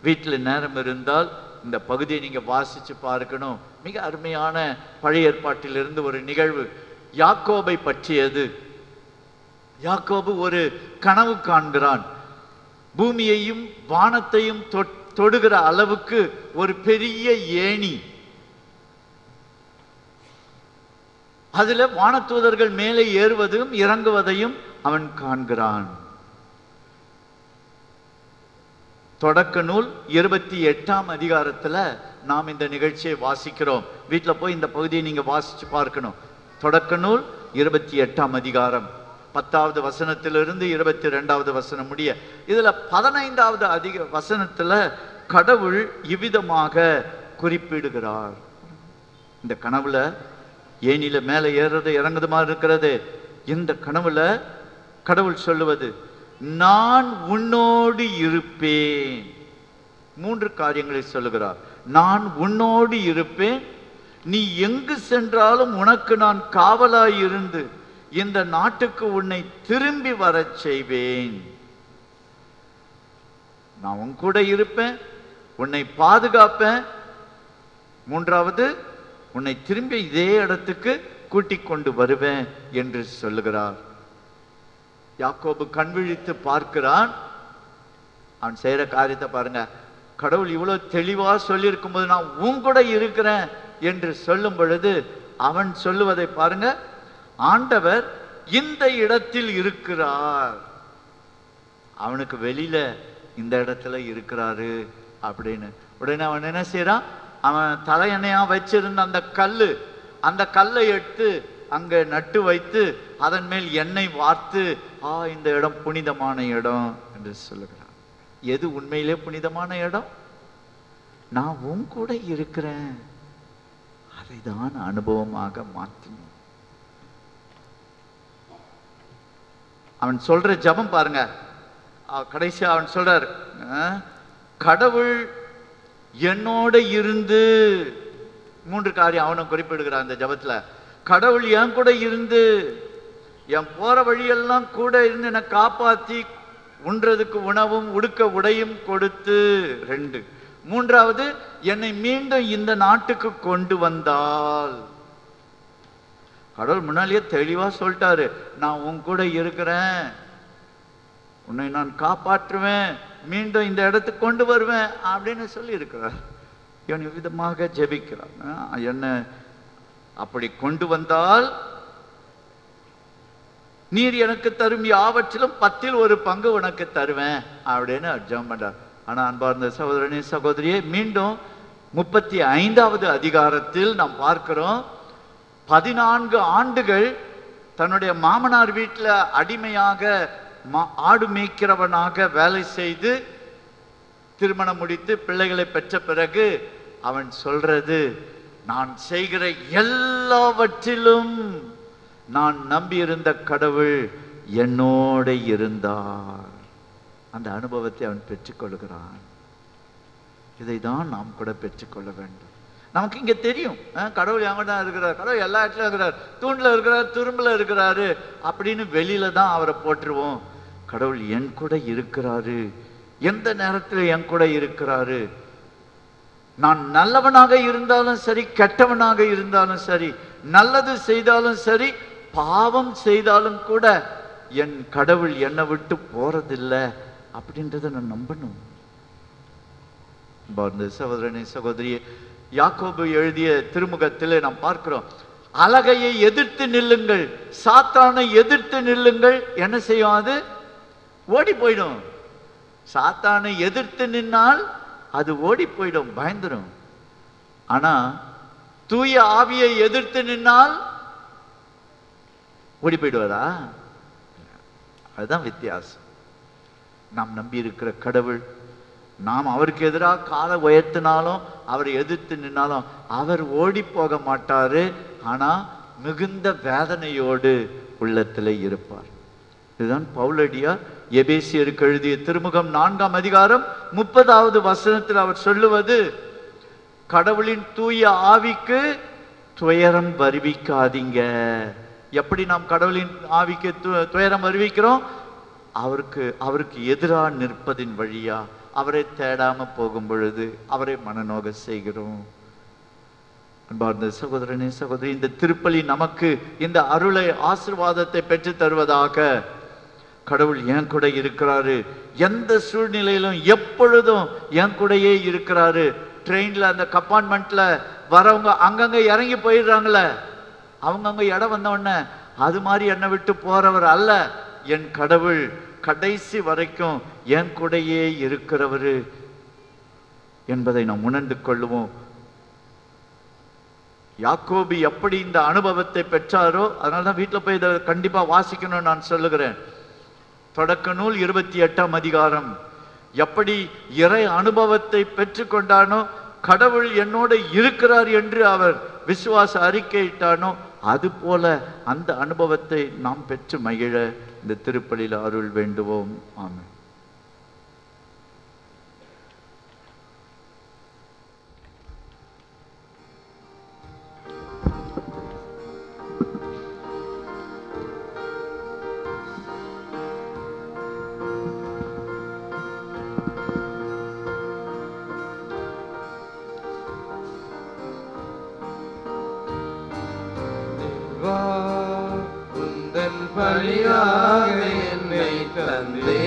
வீட்டில் நேரம் இருந்தால் இந்த பகுதியை நீங்கள் வாசித்து பார்க்கணும். மிக அருமையான பழைய ஏற்பாட்டிலிருந்து ஒரு நிகழ்வு. யாக்கோபை பற்றியது. யாக்கோபு ஒரு கனவு காண்கிறான். பூமியையும் வானத்தையும் தொட்- தொடுகிற அளவுக்கு ஒரு பெரிய ஏணி. அதுல வானத்தூதர்கள் மேலே ஏறுவதையும் இறங்குவதையும் அவன் காண்கிறான். தொடக்க நூல் இருபத்தி எட்டாம் அதிகாரத்தில் நாம் இந்த நிகழ்ச்சியை வாசிக்கிறோம். வீட்டில் போய் இந்த பகுதியை நீங்கள் வாசித்து பார்க்கணும். தொடக்க நூல் இருபத்தி எட்டாம் அதிகாரம். பத்தாவது வசனத்திலிருந்து இருபத்தி ரெண்டாவது வசனம் முடிய இதில் பதினைந்தாவது அதிக வசனத்தில் கடவுள் இவ்விதமாக குறிப்பிடுகிறார். இந்த கனவுல ஏனில மேலே ஏறுறது இறங்குதுமா இருக்கிறது. இந்த கனவுல கடவுள் சொல்லுவது? நான் உன்னோடு இருப்பேன். மூன்று காரியங்களை சொல்லுகிறார். நான் உன்னோடு இருப்பேன். நீ எங்கு சென்றாலும் உனக்கு நான் காவலாய் இருந்து இந்த நாட்டுக்கு உன்னை திரும்பி வரச் செய்வேன். நான் உன் கூட இருப்பேன். உன்னை பாதுகாப்பேன். மூன்றாவது உன்னை திரும்பி இதே இடத்துக்கு கூட்டிக் கொண்டு வருவேன் என்று சொல்லுகிறார். யாக்கோபு கண் விழித்து பார்க்கிறான். அவன் செய்யற காரியத்தை பாருங்க. கடவுள் இவ்வளவு தெளிவா சொல்லியிருக்கும் போது நான் உன் கூட இருக்கிறேன் என்று சொல்லும் பொழுது அவன் சொல்லுவதை பாருங்க. ஆண்டவர் இந்த இடத்தில் இருக்கிறார். அவனுக்கு வெளியில இந்த இடத்துல இருக்கிறாரு அப்படின்னு. உடனே அவன் என்ன செய்யறான் அவன் தலையணையா வச்சிருந்த அந்த கல்லு அந்த கல்லை எடுத்து அங்க நட்டு வைத்து அதன் மேல் எண்ணெய் வார்த்து ஆ இந்த இடம் புனிதமான இடம் என்று சொல்லுகிறார். எது உண்மையிலே புனிதமான இடம்? நான் உன் கூட இருக்கிறேன். அதை தான் அனுபவமாக மாற்றணும் அவன் சொல்ற ஜெபம் பாருங்க. அவ- கடைசியா அவன் சொல்றார் கடவுள் என்னோட இருந்து மூன்று காரியம் அவனும் குறிப்பிடுகிறான் அந்த ஜெபத்துல. கடவுள் என் கூட இருந்து என் போற வழியெல்லாம் கூட இருந்து என்னை காப்பாத்தி உண்றதுக்கு உணவும் உடுக்க உடையும் கொடுத்து ரெண்டு. மூன்றாவது என்னை மீண்டும் இந்த நாட்டுக்கு கொண்டு வந்தால். கடவுள் முன்னாலேயே தெளிவா சொல்லிட்டாரு நான் உன் கூட இருக்கிறேன். உன்னை நான் காப்பாற்றுவேன். மீண்டும் இந்த இடத்துக்கு கொண்டு வருவேன். அப்படின்னு சொல்லி இருக்கிறார் இவன் விதமாக ஜெபிக்கிறான். என்ன அப்படி கொண்டு வந்தால் நீர் எனக்கு தரும் யாவற்றிலும் பத்தில் ஒரு பங்கு உனக்கு தருவேன் அப்படின்னு ஜெபம் பண்றார். ஆனா அன்பார்ந்த சகோதரனே சகோதரியே மீண்டும் முப்பத்தி ஐந்தாவது அதிகாரத்தில் நாம் பார்க்கிறோம் பதினான்கு ஆண்டுகள் தன்னுடைய மாமனார் வீட்டில் அடிமையாக மா- ஆடு மேய்க்கிறவனாக வேலை செய்து திருமணம் முடித்து பிள்ளைகளை பெற்ற பிறகு அவன் சொல்றது நான் செய்கிற எல்லாவற்றிலும் நான் நம்பியிருந்த கடவுள் என்னோட இருந்தார். அந்த அனுபவத்தை அவன் பெற்றுக்கொள்கிறான். இதை தான் நாம் கூட பெற்றுக்கொள்ள வேண்டும். நமக்கு இங்க தெரியும் கடவுள் எங்க தான் இருக்கிறார் கடவுள் எல்லா இடத்துலையும் இருக்கிறார் தூண்டில் இருக்கிறார் துரும்புல இருக்கிறாரு அப்படின்னு வெளியில தான் அவரை போட்டுருவோம் கடவுள் என் கூட இருக்கிறாரு எந்த நேரத்தில் என் கூட இருக்கிறாரு? நான் நல்லவனாக இருந்தாலும் சரி கெட்டவனாக இருந்தாலும் சரி நல்லது செய்தாலும் சரி பாவம் செய்தாலும் கூட என் கடவுள் என்னை விட்டு போறதில்லை அப்படின்றத நான் நம்பணும். சகோதரனை சகோதரனே சகோதரியே யாக்கோபு எழுதிய திருமுகத்திலே நாம் பார்க்கிறோம் அழகையை எதிர்த்து நில்லுங்கள் சாத்தானை எதிர்த்து நில்லுங்கள் என்ன செய்யும் அது? ஓடி போயிடும். சாத்தானை எதிர்த்து நின்னால் அது ஓடி போயிடும் பயந்துடும் ஆனா தூய ஆவியை எதிர்த்து நின்னால் ஓடி போயிடுவாரா அதுதான் வித்தியாசம். நாம் நம்பி இருக்கிற கடவுள் நாம் அவருக்கு எதிராக காலை உயர்த்தினாலும் அவரை எதிர்த்து நின்னாலும் அவர் ஓடி போக மாட்டாரு ஆனா மிகுந்த வேதனையோடு உள்ளத்தில் இருப்பார். இதுதான் பவுலடியார் எபேசியருக்கு எழுதிய திருமுகம் நான்காம் அதிகாரம் முப்பதாவது வசனத்தில் அவர் சொல்லுவது கடவுளின் தூய ஆவிக்கு துயரம் வருவிக்காதீங்க. எப்படி நாம் கடவுளின் ஆவிக்கு து- துயரம் அறிவிக்கிறோம்? அவருக்கு அவருக்கு எதிராக நிற்பதின் வழியா அவரை தேடாம போகும் பொழுது அவரை மனநோக செய்கிறோம். அன்பார்ந்த சகோதரனே சகோதரி இந்த திருப்பலி நமக்கு இந்த அருளை ஆசிர்வாதத்தை பெற்று தருவதாக கடவுள் என் கூட இருக்கிறாரு. எந்த சூழ்நிலையிலும் எப்பொழுதும் என் கூடயே இருக்கிறாரு. ட்ரெயின்ல அந்த கம்பார்ட்மெண்ட்ல வரவங்க அங்கங்க இறங்கி போயிடுறாங்களே. அவங்கவுங்க இடம் வந்தவொடனே அது மாதிரி என்னை விட்டு போறவர் அல்ல. என் கடவுள் கடைசி வரைக்கும் என் கூடயே இருக்கிறவர் என்பதை நாம் உணர்ந்து கொள்ளுவோம். யாக்கோபி எப்படி இந்த அனுபவத்தை பெற்றாரோ அதனால தான் வீட்டில் போய் இதை கண்டிப்பா வாசிக்கணும்னு நான் சொல்லுகிறேன். தொடக்க நூல் இருபத்தி எட்டாம் அதிகாரம். எப்படி இறை அனுபவத்தை பெற்றுக்கொண்டானோ கடவுள் என்னோட இருக்கிறார் என்று அவர் விசுவாச அறிக்கையிட்டானோ அது போல அந்த அனுபவத்தை நாம் பெற்று மகிழ இந்த திருப்பலியில் அருள் வேண்டுவோம். ஆமாம் பலியாக என்னை தந்தே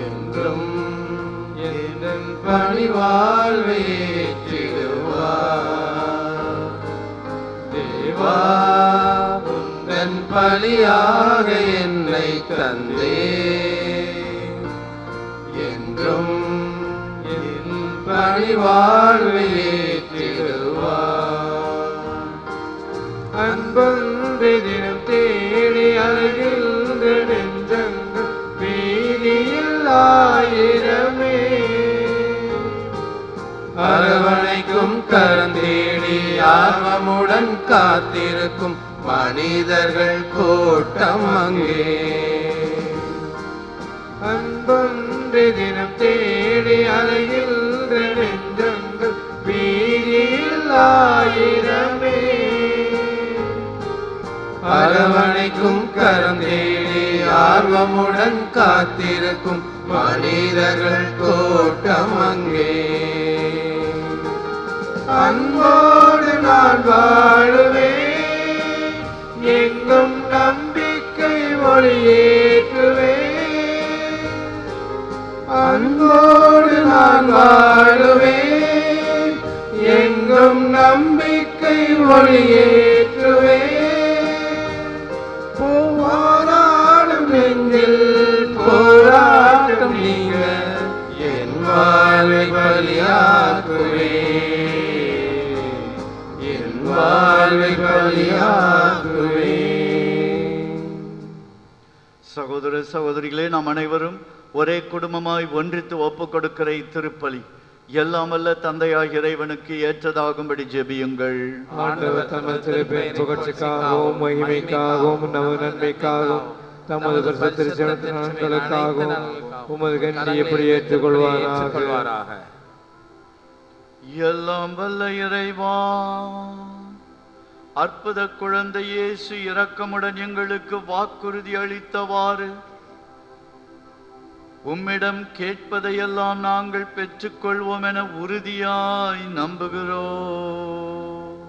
என்றும் என் பணிவாழ்வை ஏற்றிடுவா தேவா உந்தன் பலியாக என்னை தந்தே என்றும் என் பணிவாழ்வை ஏற்றிடுவா அன்பொன்று தினம் தேடி அருகில் நெஞ்சங்கள் வீதியில் ஆயிரமே. அரவணைக்கும் கரந்தேடி ஆர்வமுடன் காத்திருக்கும் மனிதர்கள் கூட்டம் அங்கே. அன்பொன்று தினம் தேடி அலைகின்ற நெஞ்சங்கள் வீதியில் ஆயிரமே அரவணைக்கும் கரந்தேடி ஆர்வமுடன் காத்திருக்கும் மனிதர்கள் தோட்டம் அங்கே அன்போடு நான் வாழுவேன் எங்கும் நம்பிக்கை ஒளியேற்றுவேன் அன்போடு நான் வாழுவேன் எங்கும் நம்பிக்கை ஒளியேற்றுவேன் சகோதர சகோதரிகளே நாம் அனைவரும் ஒரே குடும்பமாய் ஒன்றித்து ஒப்புக் கொடுக்கிற இத்திருப்பலி. எல்லாம் வல்ல தந்தையாய் இறைவனுக்கு ஏற்றதாகும்படி ஜெபியுங்கள். ஆண்டவர் தமது திருப்பெயர் புகழ்ச்சிக்காகவும் மகிமைக்காகவும் நமது நன்மைக்காகவும் தமது திருச்சனத்தின் நலன்களுக்காகவும் உமது கண்டி எப்படி ஏற்றுக்கொள்வாராக? எல்லாம் வல்ல இறைவா. அற்புத குழந்தை இயேசு இரக்கமுடன் எங்களுக்கு வாக்குறுதி அளித்தவாறு உம்மிடம் கேட்பதையெல்லாம் நாங்கள் பெற்றுக்கொள்வோம் என உறுதியாய் நம்புகிறோம்.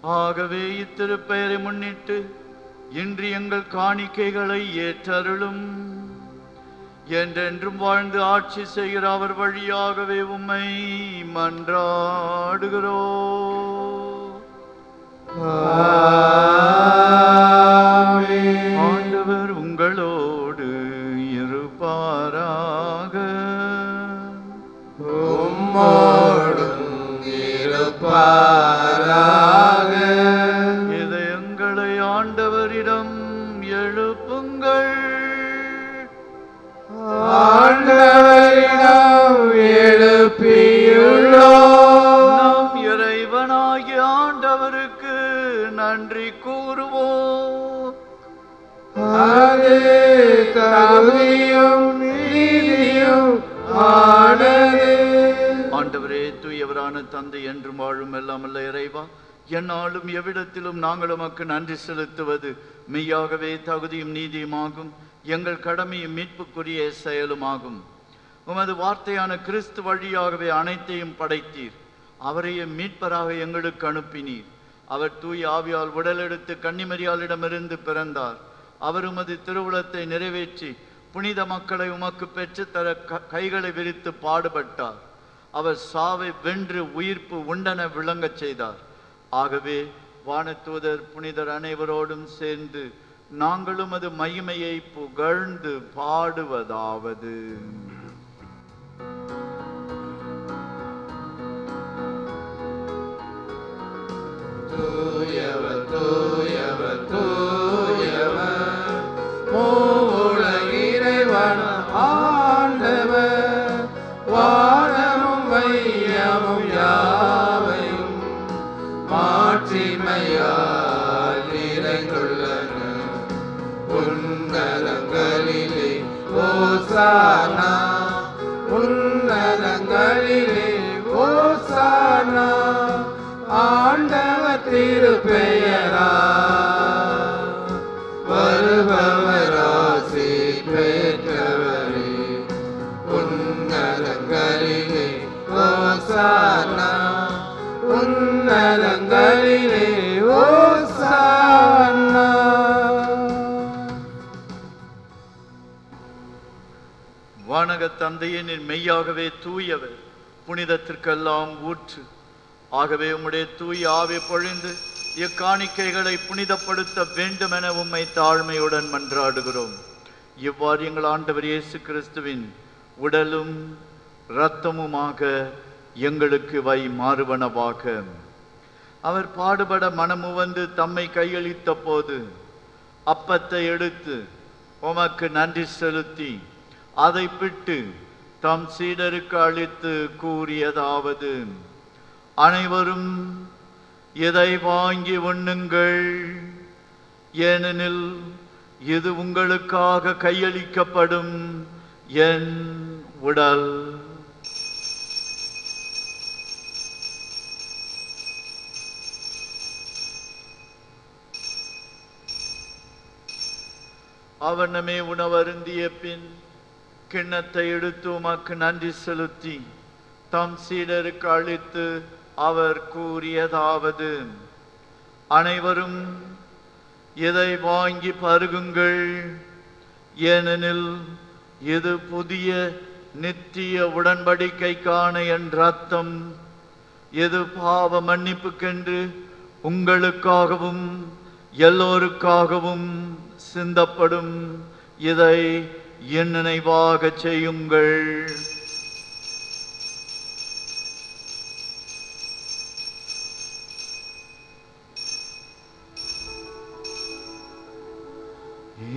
ஆகவே இத்திருப்பெயரை முன்னிட்டு இன்று எங்கள் காணிக்கைகளை ஏற்றருளும். என்றென்றும் வாழ்ந்து ஆட்சி செய்கிற அவர் வழியாகவே உம்மை மன்றாடுகிறோ ஆண்டவர் உங்களோடு இருப்பாராக. உம்மோடும் இருப்பாராக கருணையும் நீதியும் ஆனது. ஆண்டவரே தூயவரான தந்தை என்றும் வாழும் எல்லாமல்ல இறைவா. என்னாலும் எவ்விடத்திலும் நாங்கள் உமக்கு நன்றி செலுத்துவது மெய்யாகவே தகுதியும் நீதியுமாகும் எங்கள் கடமையும் மீட்புக்குரிய செயலுமாகும் உமது வார்த்தையான கிறிஸ்து வழியாகவே அனைத்தையும் படைத்தீர். அவரையே மீட்பராக எங்களுக்கு அனுப்பினீர். அவர் தூய் ஆவியால் உடலெடுத்து கன்னிமரியாளிடமிருந்து பிறந்தார். அவர் உமது திருவுளத்தை நிறைவேற்றி புனித மக்களை உமக்கு பெற்று தர கைகளை விரித்து பாடுபட்டார். அவர் சாவை வென்று உயிர்ப்பு உண்டென விளங்கச் செய்தார். ஆகவே வானதூதர் புனிதர் அனைவரோடும் சேர்ந்து நாங்களும் அது மகிமையை புகழ்ந்து பாடுவதாவது. தூயவர் தூயவர் தூ সানা தந்தையே நீர் மெய்யாகவே தூயவர் புனிதத்திற்கெல்லாம் ஊற்று. ஆகவே உம்முடைய தூய் ஆவி பொழிந்து இக்காணிக்கைகளை புனிதப்படுத்த வேண்டும் என உம்மை தாழ்மையுடன் மன்றாடுகிறோம். இவ்வாறு எங்கள் ஆண்டவர் இயேசு கிறிஸ்துவின் உடலும் இரத்தமுமாக எங்களுக்கு வை மாறுவனவாக. அவர் பாடுபட மனமுவந்து தம்மை கையளித்த போது அப்பத்தை எடுத்து உமக்கு நன்றி செலுத்தி அதை பிட்டு தம் சீடருக்கு அளித்து கூறியதாவது அனைவரும் இதை வாங்கி உண்ணுங்கள்? ஏனெனில் இது உங்களுக்காக கையளிக்கப்படும் என் உடல். அவனமே உணவருந்திய பின் கிண்ணத்தை எடுத்து உமக்கு நன்றி செலுத்தி தம் சீடருக்கு அளித்து அவர் கூறியதாவது அனைவரும் இதை வாங்கி பருகுங்கள். ஏனெனில் இது புதிய நித்திய உடன்படிக்கைக்கான என் ரத்தம் இது பாவ மன்னிப்புக்கென்று உங்களுக்காகவும் எல்லோருக்காகவும் சிந்தப்படும். இதை என் நினைவாக செய்யுங்கள்.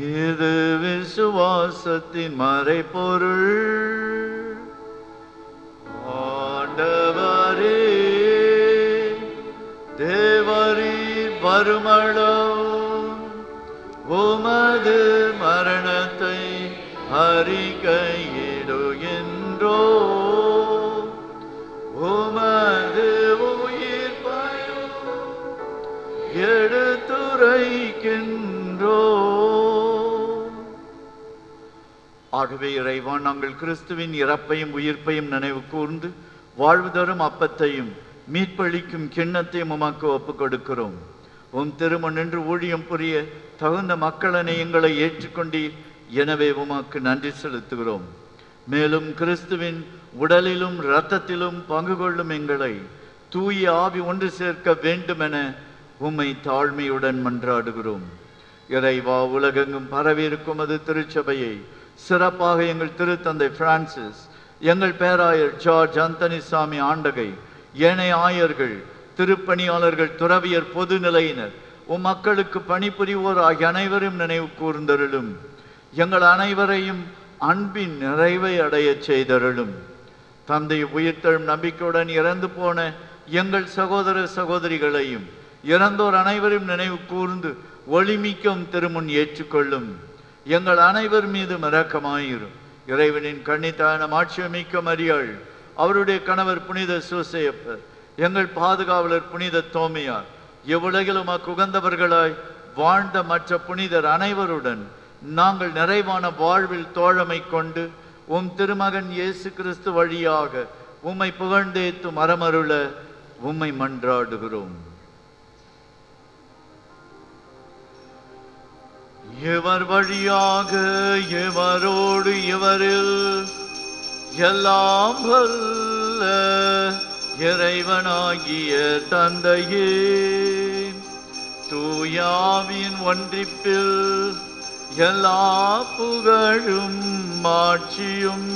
இது விசுவாசத்தின் மறைபொருள். ஆண்டவரே தேவரீர் வருமளோ உமது மரணத்தை அறிக்கையிடுகின்றோ உமது உயிர் எடுத்துரைக்கின்றோ. ஆகவே இறைவன் நாங்கள் கிறிஸ்துவின் இறப்பையும் உயிர்ப்பையும் நினைவு கூர்ந்து வாழ்வு தரும் அப்பத்தையும் மீட்பளிக்கும் கிண்ணத்தையும் உமக்கு ஒப்புக் கொடுக்கிறோம் உம் திருமண் நின்று ஊழியம் புரிய தகுந்த மக்களனை எங்களை ஏற்றுக்கொண்டீர். எனவே உமக்கு நன்றி செலுத்துகிறோம். மேலும் கிறிஸ்துவின் உடலிலும் இரத்தத்திலும் பங்கு கொள்ளும் எங்களை தூய ஆவி ஒன்று சேர்க்க வேண்டுமென உம்மை தாழ்மையுடன் மன்றாடுகிறோம். இறைவா உலகெங்கும் பரவியிருக்கும் அது திருச்சபையை சிறப்பாக எங்கள் திருத்தந்தை பிரான்சிஸ் எங்கள் பேராயர் ஜார்ஜ் அந்தனிசாமி ஆண்டகை ஏனைய ஆயர்கள் திருப்பணியாளர்கள் துறவியர் பொதுநிலையினர் உம் மக்களுக்கு பணிபுரிவோர் ஆகிய அனைவரும் நினைவு கூர்ந்தருளும். எங்கள் அனைவரையும் அன்பின் நிறைவை அடையச் செய்தருளும். தந்தை உயிர்த்தெழும் நம்பிக்கையுடன் இறந்து போன எங்கள் சகோதர சகோதரிகளையும் இறந்தோர் அனைவரும் நினைவு கூர்ந்து ஒளிமிக்கும் திருமுன் ஏற்றுக்கொள்ளும். எங்கள் அனைவர் மீது இரக்கமாயிரும். இறைவனின் கண்ணித்தான மாட்சியமிக்க மரியாள் அவருடைய கணவர் புனித சூசையப்பர் எங்கள் பாதுகாவலர் புனித தோமையார் எவ்வுலகிலும் அக்குகந்தவர்களாய் வாழ்ந்த மற்ற புனிதர் அனைவருடன் நாங்கள் நிறைவான வாழ்வில் தோழமை கொண்டு உம் திருமகன் இயேசு கிறிஸ்து வழியாக உம்மை புகழ்ந்தேத்து மரமருள உம்மை மன்றாடுகிறோம். இவர் வழியாக இவரோடு இவரில் எல்லாம் வல்ல இறைவனாகிய தந்தையே தூயாவின் ஒன்றிப்பில் எல்லா புகழும் மாட்சியும்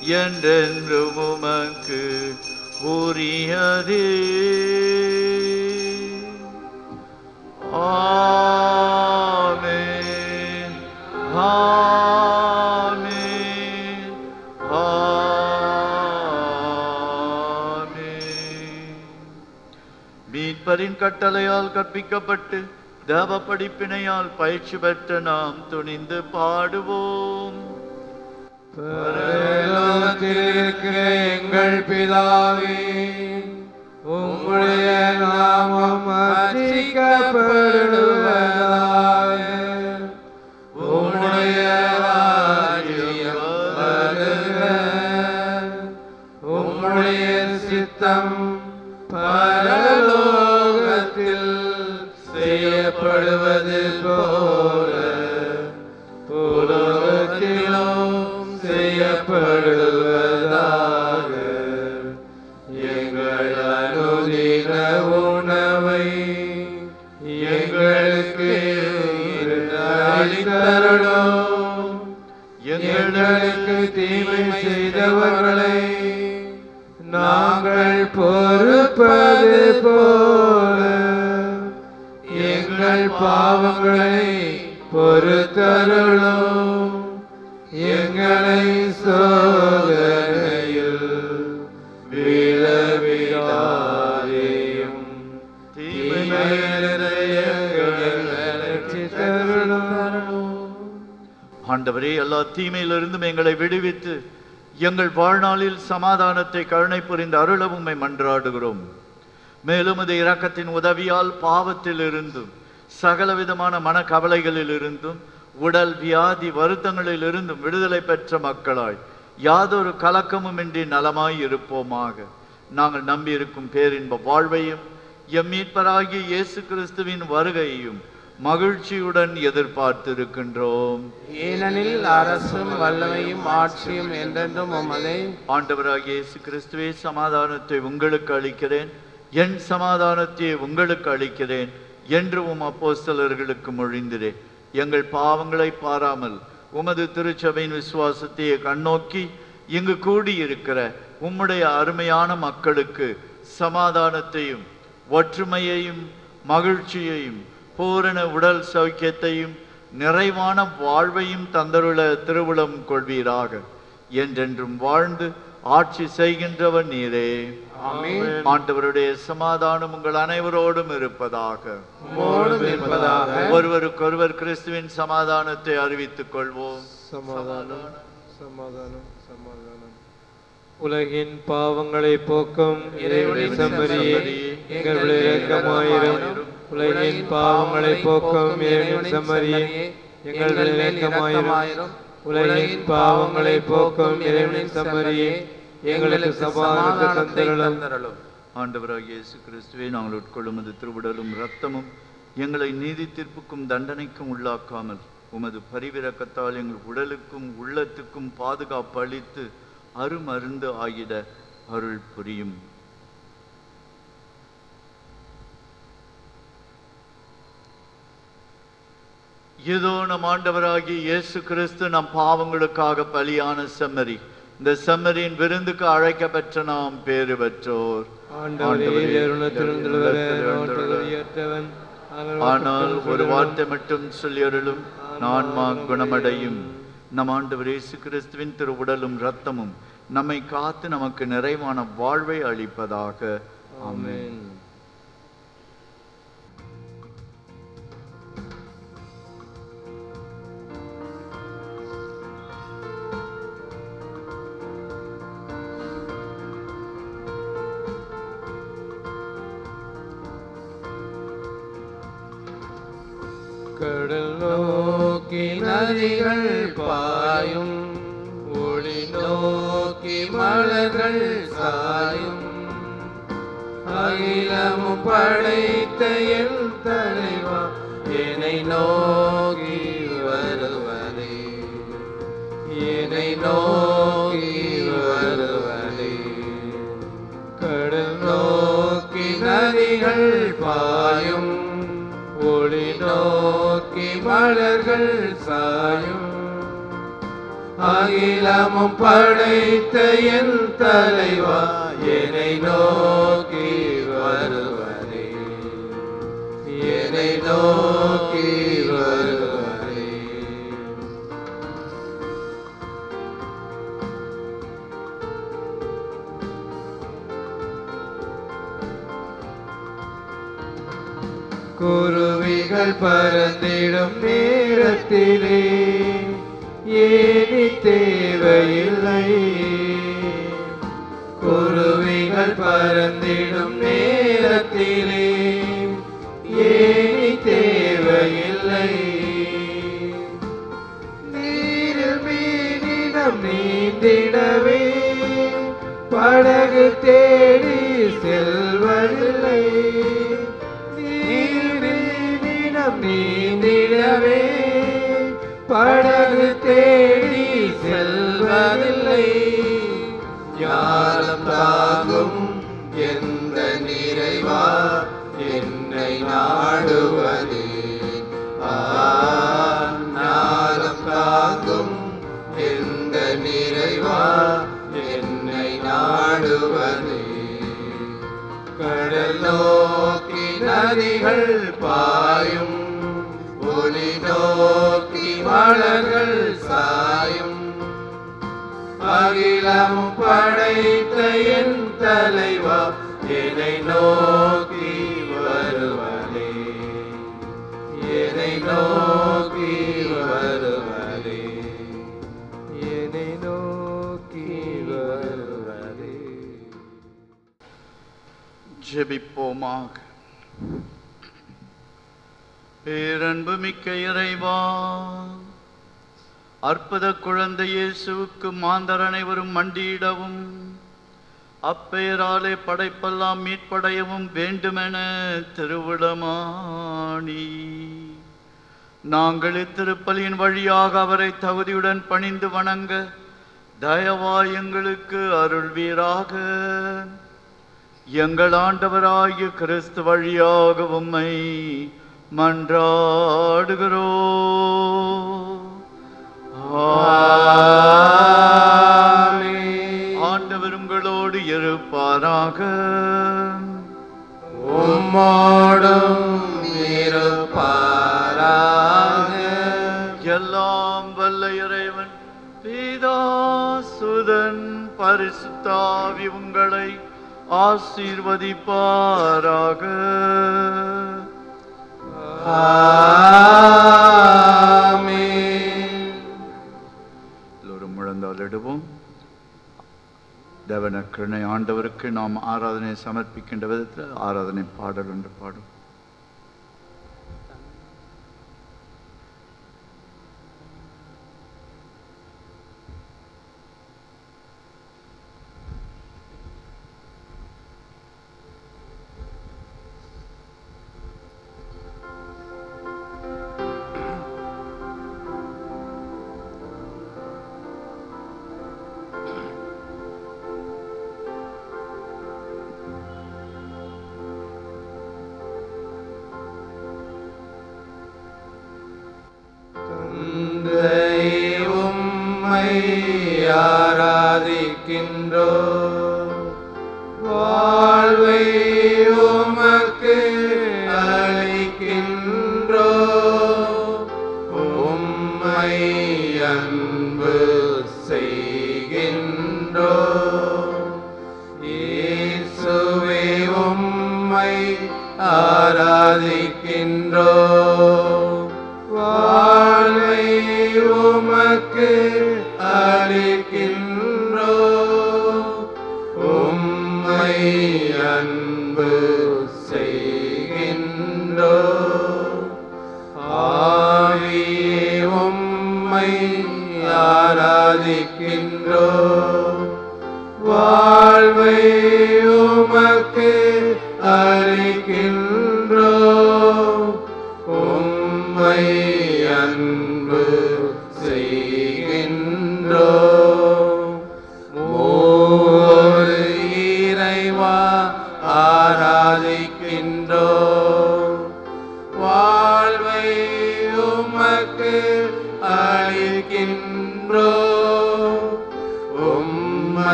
என்றென்றும் உமக்கு உரியதே. ஆமே ஆமே ஆமே மீட்பரின் கட்டளையால் கற்பிக்கப்பட்டு தேவ படிப்பினையால் பயிற்சி பெற்ற நாம் துணிந்து பாடுவோம். இருக்கிற எங்கள் பிதாவே உம்முடைய நாமம் அர்ச்சிக்கப்படுவதாக. உம்முடைய ராஜ்யம் வருக. உம்முடைய சித்தம் பரவ செய்யப்படுவது போல உலகத்திலும் செய்யப்படுவதாக. எங்கள் அனுதின உணவை எங்களுக்கு இன்று அளித்தருளும். எங்களுக்கு தீமை செய்தவர்களை நாங்கள் பொறுப்பது போல பாவங்களை பொறுத்தருளும். எங்களை சோதனையில் விழவிடாதேயும். ஆண்டவரே எல்லா தீமையிலிருந்தும் எங்களை விடுவித்து எங்கள் வாழ்நாளில் சமாதானத்தை கருணை புரிந்து அருளவுமை மன்றாடுகிறோம். மேலும் அது இரக்கத்தின் உதவியால் பாவத்தில் இருந்தும் சகலவிதமான மனக்கவலைகளில் இருந்தும் உடல் வியாதி வருத்தங்களில் இருந்தும் விடுதலை பெற்ற மக்களாய் யாதொரு கலக்கமுமின்றி நலமாய் இருப்போமாக. நாங்கள் நம்பியிருக்கும் பேரின்ப வாழ்வையும் எம் மீட்பராகிய இயேசு கிறிஸ்துவின் வருகையையும் மகிழ்ச்சியுடன் எதிர்பார்த்திருக்கின்றோம். ஏனெனில் அரசும் வல்லமையும் ஆட்சியும் என்றென்றும் உமதே ஆண்டவராகிய இயேசு கிறிஸ்துவே சமாதானத்தை உங்களுக்கு அளிக்கிறேன். என் சமாதானத்தை உங்களுக்கு அளிக்கிறேன். என்று உம் அப்போஸ்தலர்களுக்கு மொழிந்திரே. எங்கள் பாவங்களை பாராமல் உமது திருச்சபையின் விசுவாசத்தையே கண்ணோக்கி இங்கு கூடியிருக்கிற உம்முடைய அருமையான மக்களுக்கு சமாதானத்தையும் ஒற்றுமையையும் மகிழ்ச்சியையும் பூரண உடல் சௌக்கியத்தையும் நிறைவான வாழ்வையும் தந்தருள திருவுளம் கொள்வீராக. என்றென்றும் வாழ்ந்து ஆட்சி செய்கின்றவர் நீரே. ஆமென். ஆண்டவருடைய சமாதானம் உங்கள் அனைவரோடும் இருப்பதாக. ஒருவருக்கொருவர் கிறிஸ்துவின் சமாதானத்தை அறிவித்துக் கொள்வோம். சமாதானம் சமாதானம் சமாதானம். உலகின் பாவங்களை போக்கும் இறைவனின் சம்மரியே எங்கள் இரக்கமாயிரும். உலகின் பாவங்களை போக்கும் இறைவனின் சம்மரியே எங்கள் இரக்கமாயிரும். உலகின் பாவங்களை போக்கும் இறைவனின் சம்மரியே எங்களுக்கு சமாதானத்தை ஆண்டவராகிய இயேசு கிறிஸ்துவை நாங்கள் உட்கொள்ளும் திருவுடலும் இரத்தமும் எங்களை நீதி தீர்ப்புக்கும் தண்டனைக்கும் உள்ளாக்காமல் உமது பரிவிரக்கத்தால் எங்கள் உடலுக்கும் உள்ளத்துக்கும் பாதுகாப்பு அளித்து அருமருந்து ஆகிட அருள் புரியும். இதோ நம் ஆண்டவராகிய இயேசு கிறிஸ்து நம் பாவங்களுக்காக பலியான செம்மறி. இந்த செம்மறியின் விருந்துக்கு அழைக்கப்பெற்ற நாம் பேறு பெற்றோர். ஆனால் ஒரு வார்த்தை மட்டும் சொல்லியருளும். நான்மா குணமடையும். நம் ஆண்டவர் இயேசு கிறிஸ்துவின் திரு உடலும் இரத்தமும் நம்மை காத்து நமக்கு நிறைவான வாழ்வை அளிப்பதாக. ஆமென். கடல் நோக்கி நதிகள் பாயும். ஒளி நோக்கி மலர்கள் சாயும். அகிலமும் படைத்த என் தலைவா என்னை நோக்கி வருவதே. என்னை நோக்கி மலர்கள் சாயும். அகிலமும் படைத்த என் தலைவா என்னை நோக்கி வருவரே என்னை நோக்கி வருவரே குரு குருவிகள் பறந்திடும் நேரத்திலே. ஏனி தேவையில்லை. குருவிகள் பறந்திடும் நேரத்திலே. ஏனி தேவையில்லை. நீரில் மீனிடம் நீந்திடவே. படகு தேடி செல்வதில்லை. நீந்திடவே படகு தேடி செல்வதில்லை. யாரும் தாங்கும் எந்த நிறைவா? என்னை நாடுவது? ஞானம் தாங்கும் எந்த நிறைவா? என்னை நாடுவது? கடல் நோக்கி நதிகள் பாயும் ஒளி நோக்கி மலர்கள் சாயும். அகிலம் படைத்த என் தலைவா என்னை நோக்கி வருவனே. என்னை நோக்கி வருவனே. என்னை நோக்கி வருவனே. ஜெபிப்போமாக. பேரன்பு மிக்க இறைவா. அற்புத குழந்தை இயேசுவுக்கு மாந்தர் அனைவரும் மண்டியிடவும் அப்பெயராலே படைப்பெல்லாம் மீட்படையவும் வேண்டுமென திருவிடமானி நாங்கள் இத்திருப்பலியின் வழியாக அவரை தகுதியுடன் பணிந்து வணங்க தயவா எங்களுக்கு அருள்வீராக எங்கள் ஆண்டவராகிய கிறிஸ்து வழியாக உம்மை மன்றாடுகிறோ. ஆண்டவர் உங்களோடு இருப்பாராக. உம்மோடும் இருப்பாராக. எல்லாம் வல்ல இறைவன் பிதா சுதன் பரிசுத்தாவி உங்களை ஆசீர்வதிப்பாராக. எல்லோரும் முழந்தாலிடுவோம் தேவனக்கிருணை ஆண்டவருக்கு நாம் ஆராதனை சமர்ப்பிக்கின்ற விதத்தில் ஆராதனை பாடல் என்று பாடும்.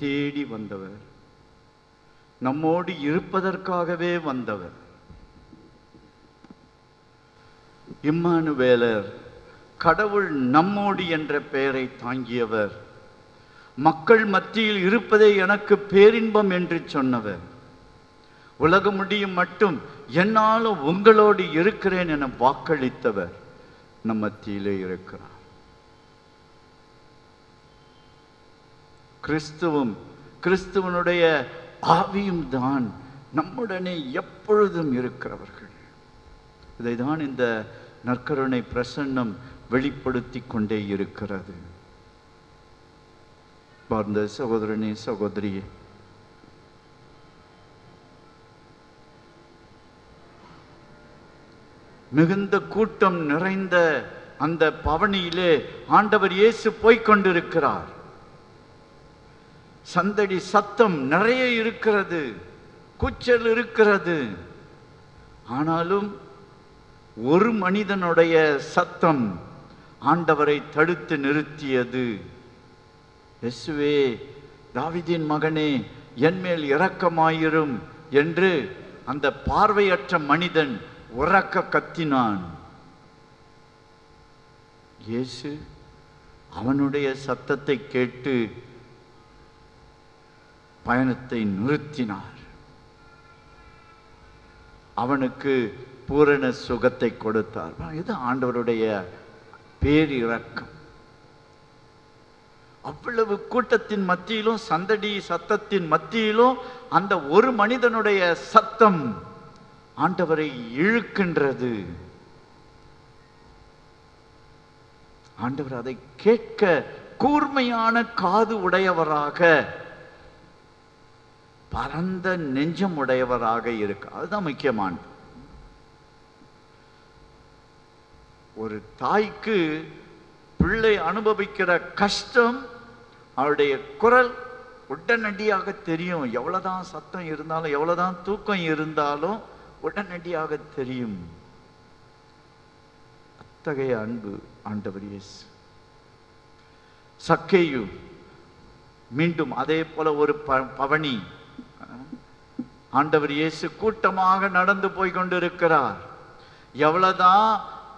தேடி வந்தவர். நம்மோடு இருப்பதற்காகவே வந்தவர். இம்மானுவேலர் கடவுள் நம்மோடு என்ற பெயரை தாங்கியவர். மக்கள் மத்தியில் இருப்பதே எனக்கு பேரின்பம் என்று சொன்னவர். உலக முடியும் மட்டும் என்னாலும் உங்களோடு இருக்கிறேன் என வாக்களித்தவர். நம் மத்தியிலே இருக்கிறார். கிறிஸ்துவும் கிறிஸ்துவனுடைய ஆவியும் தான் நம்முடனே எப்பொழுதும் இருக்கிறவர்கள். இதை தான் இந்த நற்கருணை பிரசன்னம் வெளிப்படுத்தி கொண்டே இருக்கிறது. பார்ந்த சகோதரனே சகோதரியே மிகுந்த கூட்டம் நிறைந்த அந்த பவனியிலே ஆண்டவர் இயேசு போய்க் கொண்டிருக்கிறார். சந்தடி சத்தம் நிறைய இருக்கிறது கூச்சல் இருக்கிறது. ஆனாலும் ஒரு மனிதனுடைய சத்தம் ஆண்டவரை தடுத்து நிறுத்தியது. எஸ்வே தாவிதின் மகனே என்மேல் இரக்கமாயிரும் என்று அந்த பார்வையற்ற மனிதன் உறக்க கத்தினான். இயேசு அவனுடைய சத்தத்தை கேட்டு பயணத்தை நிறுத்தினார். அவனுக்கு பூரண சுகத்தை கொடுத்தார். இது ஆண்டவருடைய பேரிறக்கம். அவ்வளவு கூட்டத்தின் மத்தியிலும் சந்தடி சத்தத்தின் மத்தியிலும் அந்த ஒரு மனிதனுடைய சத்தம் ஆண்டவரை இழுக்கின்றது. ஆண்டவர் அதை கேட்க கூர்மையான காது உடையவராக பரந்த நெஞ்சம் உடையவராக இருக்கு. அதுதான் முக்கியமானது. ஒரு தாய்க்கு பிள்ளை அனுபவிக்கிற கஷ்டம் அவருடைய குரல் உடனடியாக தெரியும். எவ்வளவுதான் சத்தம் இருந்தாலும் எவ்வளவுதான் தூக்கம் இருந்தாலும் உடனடியாக தெரியும். அத்தகைய அன்பு ஆண்டவர் இயேசு. சக்கேயு மீண்டும் அதே போல ஒரு ப- பவனி ஆண்டவர் இயேசு கூட்டமாக நடந்து போய் கொண்டிருக்கிறார். எவ்வளவுதான்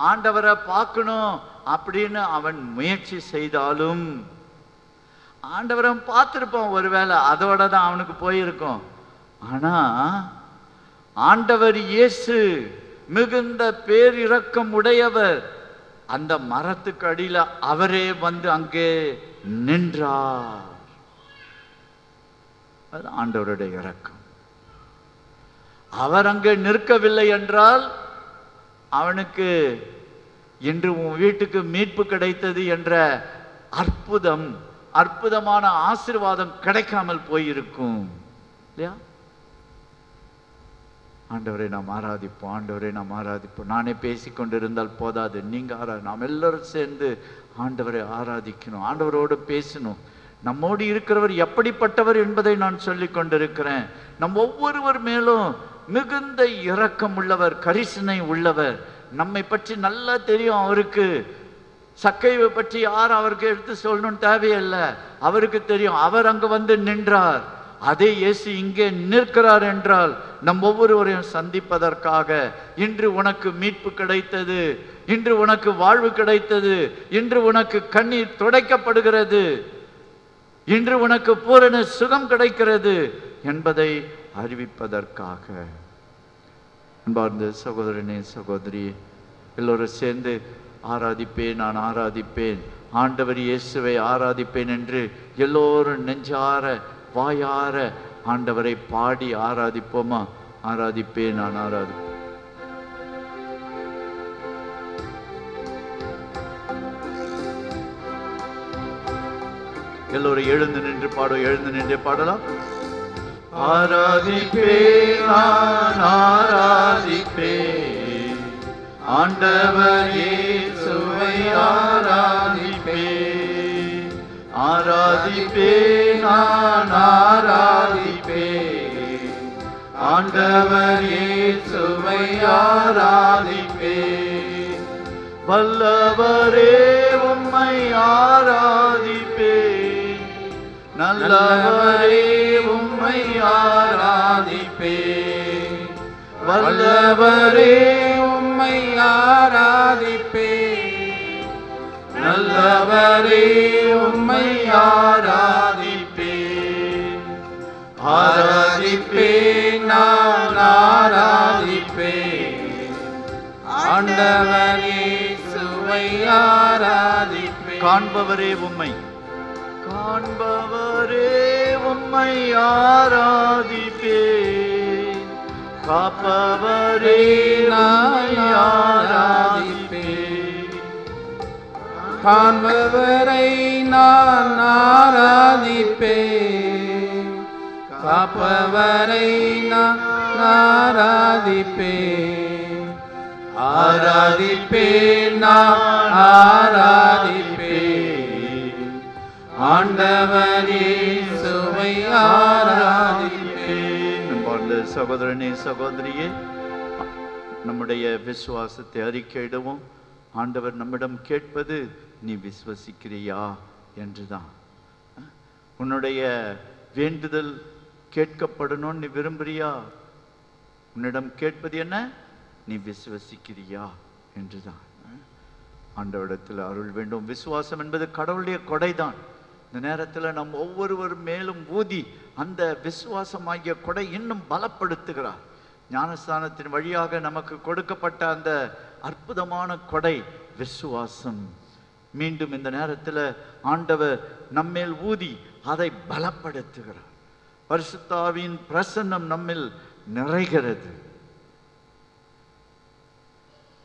ஆண்டவரை பார்க்கணும் அப்படின்னு அவன் முயற்சி செய்தாலும் ஆண்டவரம் பார்த்துருப்பான் ஒருவேளை அதோட தான் அவனுக்கு போயிருக்கும். ஆனா ஆண்டவர் இயேசு மிகுந்த பேரிறக்கம் உடையவர். அந்த மரத்துக்கு அடியில அவரே வந்து அங்கே நின்றார். அது ஆண்டவருடைய இறக்கம். அவர் அங்கே நிற்கவில்லை என்றால் அவனுக்கு இன்று உன் வீட்டுக்கு மீட்பு கிடைத்தது என்ற அற்புதம் அற்புதமான ஆசீர்வாதம் கிடைக்காமல் போயிருக்கும். இல்லையா? ஆண்டவரை நாம் ஆராதிப்போம். ஆண்டவரை நாம் ஆராதிப்போம். நானே பேசிக்கொண்டிருந்தால் போதாது. நீங்க ஆரா நாம் எல்லோரும் சேர்ந்து ஆண்டவரை ஆராதிக்கணும். ஆண்டவரோடு பேசணும். நம்மோடு இருக்கிறவர் எப்படிப்பட்டவர் என்பதை நான் சொல்லிக் கொண்டிருக்கிறேன். நம் ஒவ்வொருவர் மேலும் மிகுந்த இரக்கம் உள்ளவர் கரிசனை உள்ளவர். நம்மை பற்றி நல்லா தெரியும் அவருக்கு. சக்கைவை பற்றி யார் அவருக்கு எடுத்து சொல்லணும்னு தேவையில்லை. அவருக்கு தெரியும். அவர் அங்கு வந்து நின்றார். அதே இயேசு இங்கே நிற்கிறார் என்றால் நம் ஒவ்வொருவரையும் சந்திப்பதற்காக இன்று உனக்கு மீட்பு கிடைத்தது இன்று உனக்கு வாழ்வு கிடைத்தது இன்று உனக்கு கண்ணீர் துடைக்கப்படுகிறது இன்று உனக்கு பூரண சுகம் கிடைக்கிறது என்பதை அறிவிப்பதற்காக. அன்பார்ந்த சகோதரனே சகோதரி எல்லோரும் சேர்ந்து ஆராதிப்பேன் நான் ஆராதிப்பேன். ஆண்டவர் இயேசுவை ஆராதிப்பேன் என்று எல்லோரும் நெஞ்சார வாயார ஆண்டவரை பாடி ஆராதிப்போமா? ஆராதிப்பேன் நான் ஆராதி எல்லோரும் எழுந்து நின்று பாடும் எழுந்து நின்று பாடலாம். ஆராதிப்பே நான் ஆராதிப்பே. ஆண்டவர் இயேசுவை ஆராதிப்பே. ஆராதிப்பே நான் ஆராதிப்பே. ஆண்டவர் இயேசுவை ஆராதிப்பே. வல்லவரே உம்மை ஆராதிப்பே. நல்லவரே உம்மை ஆராதிப்பேன் வல்லவரே உம்மை ஆராதிப்பேன் நல்லவரே உம்மை ஆராதிப்பேன் ஆராதிப்பேன் நான் ஆராதிப்பேன் ஆண்டவரே சுவை ஆராதிப்பேன் காண்பவரே உம்மை. காண்பவரே உம்மை ஆராதிப்பே. காப்பவரே நாய் காண்பவரை நான் ஆராதிப்பே. காப்பவரை நான் ஆராதிப்பே. ஆராதிப்பே நான் ஆராதிப்பே. ஆண்டவரே சுவை ஆராதிப்பேன். சகோதரனே சகோதரியே நம்முடைய விசுவாசத்தை அறிக்கையிடவும். ஆண்டவர் நம்மிடம் கேட்பது நீ விசுவசிக்கிறியா? என்றுதான். உன்னுடைய வேண்டுதல் கேட்கப்படணும்னு நீ விரும்புறியா? உன்னிடம் கேட்பது என்ன? நீ விசுவசிக்கிறியா? என்றுதான். ஆண்டவரிடத்தில் அருள் வேண்டும். விசுவாசம் என்பது கடவுளுடைய கொடைதான். இந்த நேரத்தில் நம் ஒவ்வொருவர் மேலும் ஊதி அந்த விசுவாசமாகிய கொடை இன்னும் பலப்படுத்துகிறார். ஞானஸ்தானத்தின் வழியாக நமக்கு கொடுக்கப்பட்ட அந்த அற்புதமான கொடை விசுவாசம். மீண்டும் இந்த நேரத்தில் ஆண்டவர் நம்மேல் ஊதி அதை பலப்படுத்துகிறார். பரிசுத்தாவின் பிரசன்னம் நம்மில் நிறைகிறது.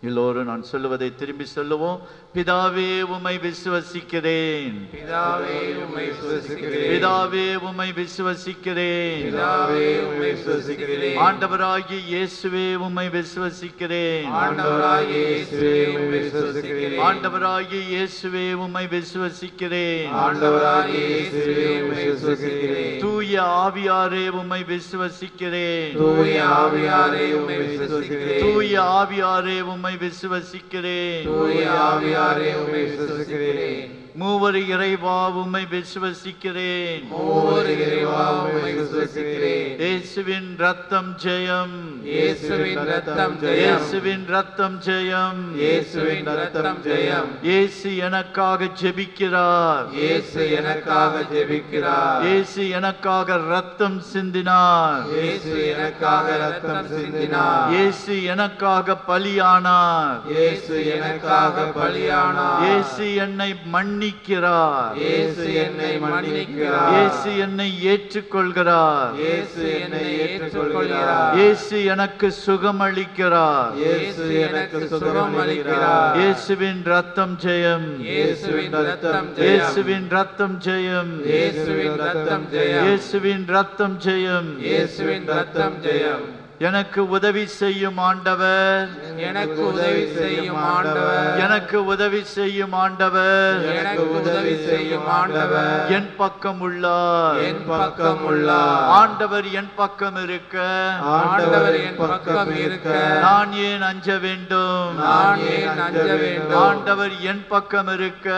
எல்லோரும் நான் சொல்லுவதை திரும்பி சொல்லுவோம். பிதாவே உம்மை விசுவசிக்கிறேன். பிதாவே உம்மை விசுவசிக்கிறேன். பிதாவே உம்மை விசுவசிக்கிறேன். பிதாவே விசுவசிக்கிறேன். ஆண்டவராகிய இயேசுவே உம்மை விசுவசிக்கிறேன். ஆண்டவராகிய இயேசுவே உம்மை விசுவசிக்கிறேன். ஆண்டவராகிய இயேசுவே உம்மை விசுவசிக்கிறேன். ஆண்டவராகிய இயேசுவே உம்மை விசுவசிக்கிறேன். தூய ஆவியாரே உம்மை விசுவசிக்கிறேன். தூய ஆவியாரே உம்மை விசுவசிக்கிறேன். தூய ஆவியாரே உம்மை விசுவசிக்கிறேன். தூய ஆவியாரே உம்மை விசுவசிக்கிறேன். மூவர் இறைவா உம்மை விசுவசிக்கிறேன். மூவர் இறைவா உம்மை விசுவசிக்கிறேன். இயேசுவின் ரத்தம் ஜெயம். இயேசுவின் ரத்தம் ஜெயம். இயேசுவின் ரத்தம் ஜெயம். இயேசுவின் ரத்தம் ஜெயம். இயேசு எனக்காக ஜெபிக்கிறார். இயேசு எனக்காக ஜெபிக்கிறார். இயேசு எனக்காக ரத்தம் சிந்தினார். இயேசு எனக்காக ரத்தம் சிந்தினார். இயேசு எனக்காக பலியானார். இயேசு எனக்காக பலியானார். இயேசு என்னை மன்னிக்கிறார். இயேசு என்னை மன்னிக்கிறார். இயேசு என்னை ஏற்றுக்கொள்கிறார். இயேசு என்னை ஏற்றுக்கொள்கிறார். இயேசு எனக்கு சுகமளிக்கிறார். இயேசு எனக்கு சுகம் அளிக்கிறார் இயேசுவின் ரத்தம் ஜெயம். இயேசுவின் ரத்தம் ஜெயம். இயேசுவின் ரத்தம் ஜெயம். இயேசுவின் ரத்தம் ஜெயம். இயேசுவின் ரத்தம் ஜெயம். இயேசுவின் ரத்தம் ஜெயம். எனக்கு உதவி செய்யும் ஆண்டவர். எனக்கு உதவி செய்யும் ஆண்டவர். எனக்கு உதவி செய்யும் ஆண்டவர். எனக்கு உதவி செய்யும் ஆண்டவர். என் பக்கம் உள்ளார் என் பக்கம் உள்ளார் ஆண்டவர் என் பக்கம் இருக்க. ஆண்டவர் என் பக்கம் இருக்க. நான் ஏன் அஞ்ச வேண்டும்? நான் ஏன் அஞ்ச வேண்டும்? ஆண்டவர் என் பக்கம் இருக்க.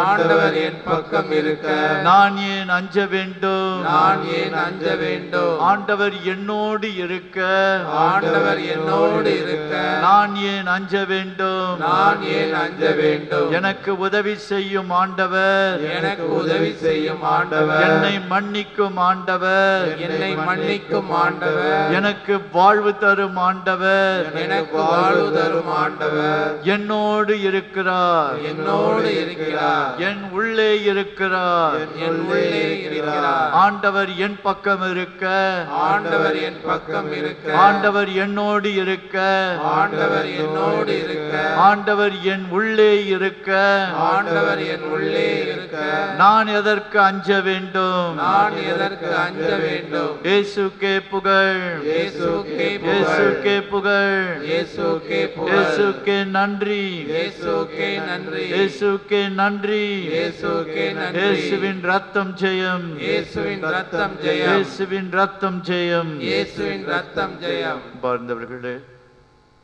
ஆண்டவர் என் பக்கம் இருக்க. நான் ஏன் அஞ்ச வேண்டும்? நான் ஏன் அஞ்ச வேண்டும்? ஆண்டவர் என்னோடு இருக்க. ஆண்டவர் என்னோடு இருக்க. நான் ஏன் அஞ்ச வேண்டும்? நான் ஏன் அஞ்ச வேண்டும்? எனக்கு உதவி செய்யும் ஆண்டவர். எனக்கு உதவி செய்யும் ஆண்டவர். என்னை மன்னிக்கும் ஆண்டவர். என்னை மன்னிக்கும் ஆண்டவர். எனக்கு வாழ்வு தரும் ஆண்டவர். எனக்கு வாழ்வு தரும் ஆண்டவர். என்னோடு இருக்கிறார். என்னோடு இருக்கிறார். என் உள்ளே இருக்கிறார். என் உள்ளே இருக்கிறார். ஆண்டவர் என் பக்கம் இருக்க. ஆண்டவர் என் பக்கம் இருக்க. ஆண்டவர் என்னோடு இருக்க. ஆண்டவர் என்னோடு இருக்க. ஆண்டவர் என் உள்ளே இருக்க. ஆண்டவர் என் உள்ளே இருக்க. நான் எதற்கு அஞ்ச வேண்டும்? நான் எதற்கு அஞ்ச வேண்டும்? இயேசுக்கே புகழ். இயேசுக்கே புகழ். இயேசுக்கே புகழ். இயேசுக்கே புகழ். இயேசுக்கே நன்றி. இயேசுக்கே நன்றி. இயேசுக்கே நன்றி. இயேசுக்கே நன்றி. இயேசுவின் ரத்தம் ஜெயம். இயேசுவின் ரத்தம் ஜெயம். இயேசுவின் ரத்தம் ஜெயம். இயேசுவின் ரத்தம் ஜெயம் பார்ந்தவர்களே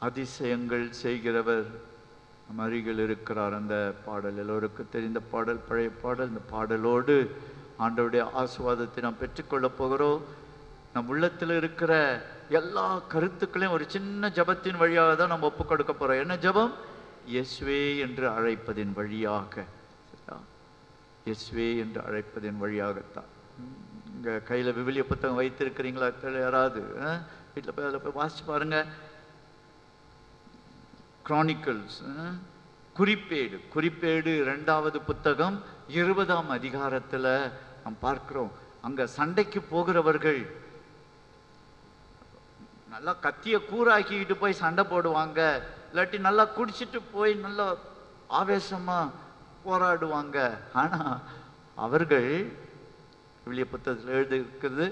அதிசயங்கள் செய்கிறவர் நம் அருகில் இருக்கிறார். அந்த பாடல் எல்லோருக்கும் தெரிந்த பாடல் பழைய பாடல். இந்த பாடலோடு ஆண்டவருடைய ஆசுவாதத்தை நாம் பெற்றுக்கொள்ளப் போகிறோம். நம் உள்ளத்தில் இருக்கிற எல்லா கருத்துக்களையும் ஒரு சின்ன ஜபத்தின் வழியாக தான் நம்ம ஒப்புக் கொடுக்க போறோம். என்ன ஜபம்? இயேசுவே என்று அழைப்பதின் வழியாக? இயேசுவே என்று அழைப்பதின் வழியாகத்தான். இங்க கையில விவிலிய புத்தகம் வைத்திருக்கிறீங்களா? யாராவது வீட்டில் போய் அதில் போய் வாசிச்சு பாருங்க. கிரானிக்கல்ஸ் குறிப்பேடு குறிப்பேடு ரெண்டாவது புத்தகம் இருபதாம் அதிகாரத்துல நாம் பார்க்கிறோம். அங்க சண்டைக்கு போகிறவர்கள் நல்லா கத்திய கூறாக்கிக்கிட்டு போய் சண்டை போடுவாங்க. இல்லாட்டி நல்லா குடிச்சிட்டு போய் நல்லா ஆவேசமா போராடுவாங்க. ஆனா அவர்கள் விவிலிய புத்தகத்தில் எழுதியிருக்கிறது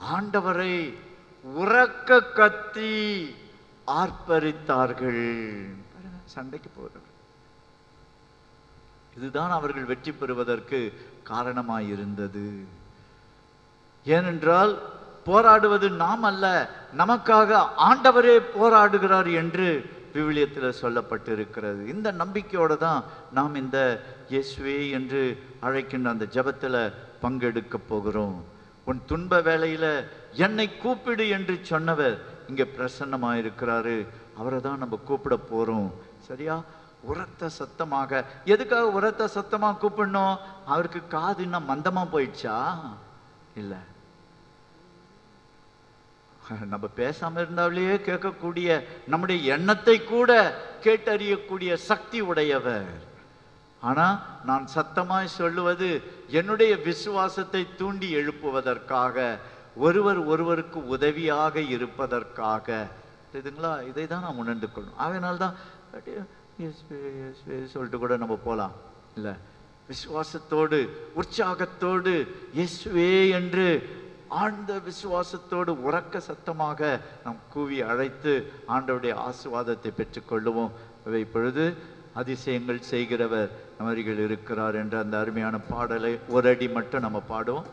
ஆண்டவரை உறக்க கத்தி ஆர்ப்பரித்தார்கள். சண்டைக்கு போகிறார் இதுதான் அவர்கள் வெற்றி பெறுவதற்கு காரணமாயிருந்தது. ஏனென்றால் போராடுவது நாம் அல்ல நமக்காக ஆண்டவரே போராடுகிறார் என்று விவிலியத்தில் சொல்லப்பட்டிருக்கிறது. இந்த நம்பிக்கையோடு தான் நாம் இந்த இயேசுவே என்று அழைக்கின்ற அந்த ஜபத்தில் பங்கெடுக்க போகிறோம். உன் துன்ப வேலையில் என்னை கூப்பிடு என்று சொன்னவர் இங்க பிரசன்னமாயிருக்கிறாரு. அவரை தான் நம்ம கூப்பிட போறோம். சரியா? உரத்த சத்தமாக எதுக்காக உரத்த சத்தமா கூப்பிடணும்? அவருக்கு காது இன்னும் மந்தமா போயிடுச்சா? இல்லை. நம்ம பேசாம இருந்தாலே கேட்கக்கூடிய நம்முடைய எண்ணத்தை கூட கேட்டறியக்கூடிய சக்தி உடையவர். ஆனால் நான் சத்தமாய் சொல்லுவது என்னுடைய விசுவாசத்தை தூண்டி எழுப்புவதற்காக ஒருவர் ஒருவருக்கு உதவியாக இருப்பதற்காக. இதுங்களா இதை தான் நாம் உணர்ந்து கொள்ளணும். அதனால்தான் அப்படியே சொல்லிட்டு கூட நம்ம போகலாம் இல்லை. விசுவாசத்தோடு உற்சாகத்தோடு இயேசுவே என்று ஆழ்ந்த விசுவாசத்தோடு உறக்க சத்தமாக நாம் கூவி அழைத்து ஆண்டவருடைய ஆசீர்வாதத்தை பெற்றுக்கொள்ளுவோம். இப்பொழுது அதிசயங்கள் செய்கிறவர் அவர்கள் இருக்கிறார் என்ற அந்த அருமையான பாடலை ஒரு அடி மட்டும் நம்ம பாடுவோம்.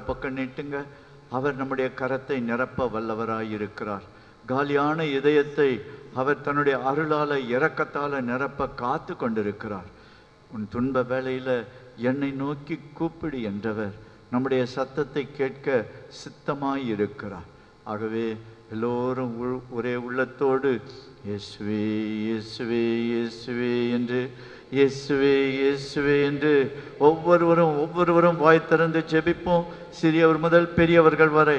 அவர் பக்கம் நீட்டுங்க. அவர் நம்முடைய கரத்தை நிரப்ப வல்லவராயிருக்கிறார். காலியான இதயத்தை அவர் தன்னுடைய அருளால இரக்கத்தால நிரப்ப காத்து கொண்டிருக்கிறார். உன் துன்ப வேளையில என்னை நோக்கி கூப்பிடு என்றவர் நம்முடைய சத்தத்தை கேட்க சித்தமாய் இருக்கிறார் ஆகவே எல்லோரும் ஒரே உள்ளத்தோடு இயேசுவே இயேசுவே இயேசுவே என்று இயேசுவே இயேசுவே என்று ஒவ்வொருவரும் ஒவ்வொருவரும் வாய் திறந்து ஜெபிப்போம். சிறியவர் முதல் பெரியவர்கள் வரை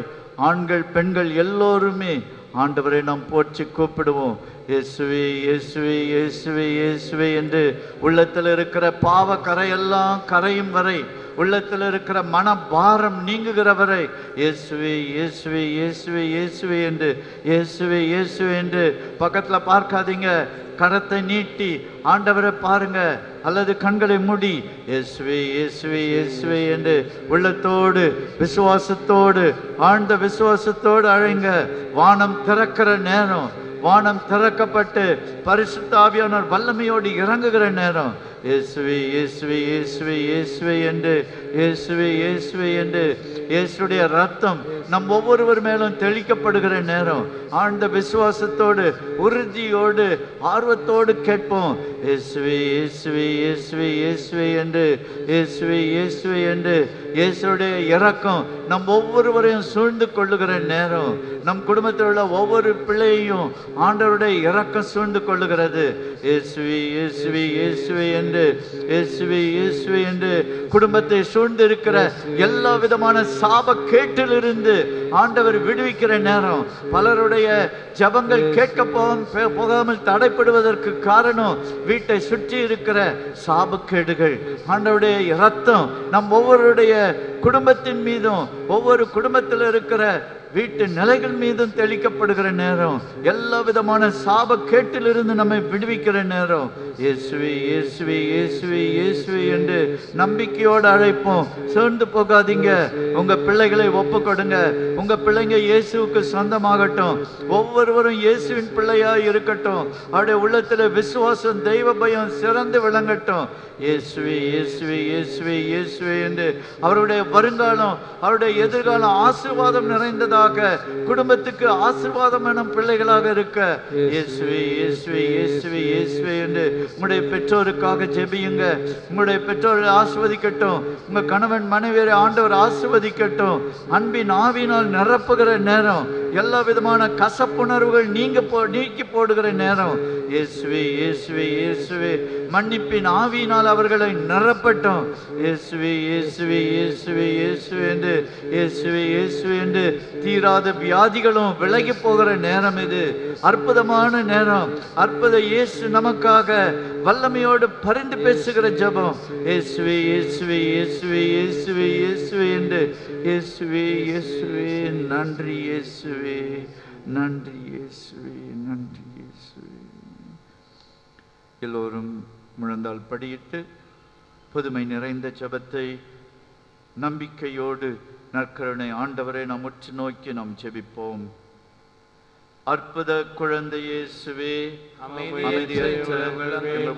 ஆண்கள் பெண்கள் எல்லோருமே ஆண்டவரை நாம் போற்றி கூப்பிடுவோம். இயேசுவே இயேசுவே இயேசுவே இயேசுவே என்று உள்ளத்தில் இருக்கிற பாவ கரையெல்லாம் கரையும் வரை உள்ளத்தில் இருக்கிற மன பாரம் நீங்குகிறவரை இயேசுவே இயேசுவே இயேசுவே இயேசுவே என்று இயேசுவே இயேசுவே என்று பக்கத்தில் பார்க்காதீங்க. கரத்தை நீட்டி ஆண்டவரை பாருங்க அல்லது கண்களை மூடி இயேசுவே இயேசுவே இயேசுவே என்று உள்ளத்தோடு விசுவாசத்தோடு ஆழ்ந்த விசுவாசத்தோடு அழைங்க. வானம் திறக்கிற நேரம் வானம் திறக்கப்பட்டு பரிசுத்தாவியானவர் வல்லமையோடு இறங்குகிற நேரம். இயேசுவி இயேசுவி இயேசுவி இயேசுவி என்று இயேசுவி இயேசுவி என்று. இயேசுடைய ரத்தம் நம் ஒவ்வொருவர் மேலும் தெளிக்கப்படுகிற நேரம். ஆழ்ந்த விசுவாசத்தோடு உறுதியோடு ஆர்வத்தோடு கேட்போம். இயேசுவி இயேசுவி இயேசுவி இயேசுவி என்று இயேசுவி இயேசுவி என்று. இயேசுடைய இறக்கம் நம் ஒவ்வொருவரையும் சூழ்ந்து கொள்ளுகிற நேரம் நம் குடும்பத்தில் உள்ள ஒவ்வொரு பிள்ளையையும் ஆண்டவருடைய இறக்கம் சூழ்ந்து கொள்ளுகிறது. இயேசுவி இயேசுவி இயேசுவி என்று இயேசுவி இயேசுவி என்று குடும்பத்தை சூழ்ந்து இருக்கிற எல்லா விதமான சாப கேட்டிலிருந்து ஆண்டவர் விடுவிக்கிற நேரம் பலருடைய ஜபங்கள் கேட்க போகாம போகாமல் தடைப்படுவதற்கு காரணம் வீட்டை சுற்றி இருக்கிற சாபக்கேடுகள். ஆண்டவருடைய இரத்தம் நம் ஒவ்வொருடைய குடும்பத்தின் மீதும் ஒவ்வொரு குடும்பத்தில் இருக்கிற வீட்டு நிலைகள் மீதும் தெளிக்கப்படுகிற நேரம் எல்லா விதமான சாப கேட்டிலிருந்து நம்மை விடுவிக்கிற நேரம். இயேசுவி இயேசுவி இயேசுவி இயேசுவி என்று நம்பிக்கையோடு அழைப்போம். சேர்ந்து போகாதீங்க. உங்க பிள்ளைகளை ஒப்பு கொடுங்க உங்க பிள்ளைங்க இயேசுவுக்கு சொந்தமாகட்டும். ஒவ்வொருவரும் இயேசுவின் பிள்ளையா இருக்கட்டும். அவருடைய உள்ளத்துல விசுவாசம் தெய்வ பயம் சிறந்து விளங்கட்டும். இயேசுவே இயேசுவே இயேசுவே இயேசுவே என்று அவருடைய வருங்காலம் அவருடைய எதிர்காலம் ஆசீர்வாதம் நிறைந்ததாக குடும்பத்துக்கு ஆசீர்வாதம் எனும் பிள்ளைகளாக இருக்க இயேசுவே இயேசுவே இயேசுவே இயேசுவே என்று உங்களுடைய பெற்றோருக்காக ஜெபியுங்க. உங்களுடைய பெற்றோர்கள் ஆசிர்வதிக்கட்டும். உங்க கணவன் மனைவியரை ஆண்டவர் ஆசிர்வதிக்கட்டும். அன்பின் ஆவினால் நிரப்புகிற நேரம் எல்லா விதமான கசப்புணர்வுகள் நீங்க போ நீக்கி போடுகிற நேரம். இயேசுவே இயேசுவே இயேசுவே மன்னிப்பின் ஆவியினால் அவர்களை நிரப்பட்டும். இயேசுவே இயேசுவே இயேசுவே இயேசுவே என்று இயேசுவே இயேசுவே என்று தீராத வியாதிகளும் விலகி போகிற நேரம் இது. அற்புதமான நேரம். அற்புத இயேசு நமக்காக வல்லமையோடு பரிந்து பேசுகிற ஜெபம். இயேசுவே இயேசுவே இயேசுவே இயேசுவே இயேசுவே என்று. இயேசுவே இயேசுவே நன்றி இயேசுவே நன்றி இயேசுவே நன்றி இயேசுவே. எல்லோரும் முழந்தால் படியிட்டு புதுமை நிறைந்த ஜெபத்தை நம்பிக்கையோடு நற்கருணை ஆண்டவரை நாம் உற்று நோக்கி நாம் ஜெபிப்போம் அற்புத குழந்தை இயேசுவே அமைதியற்ற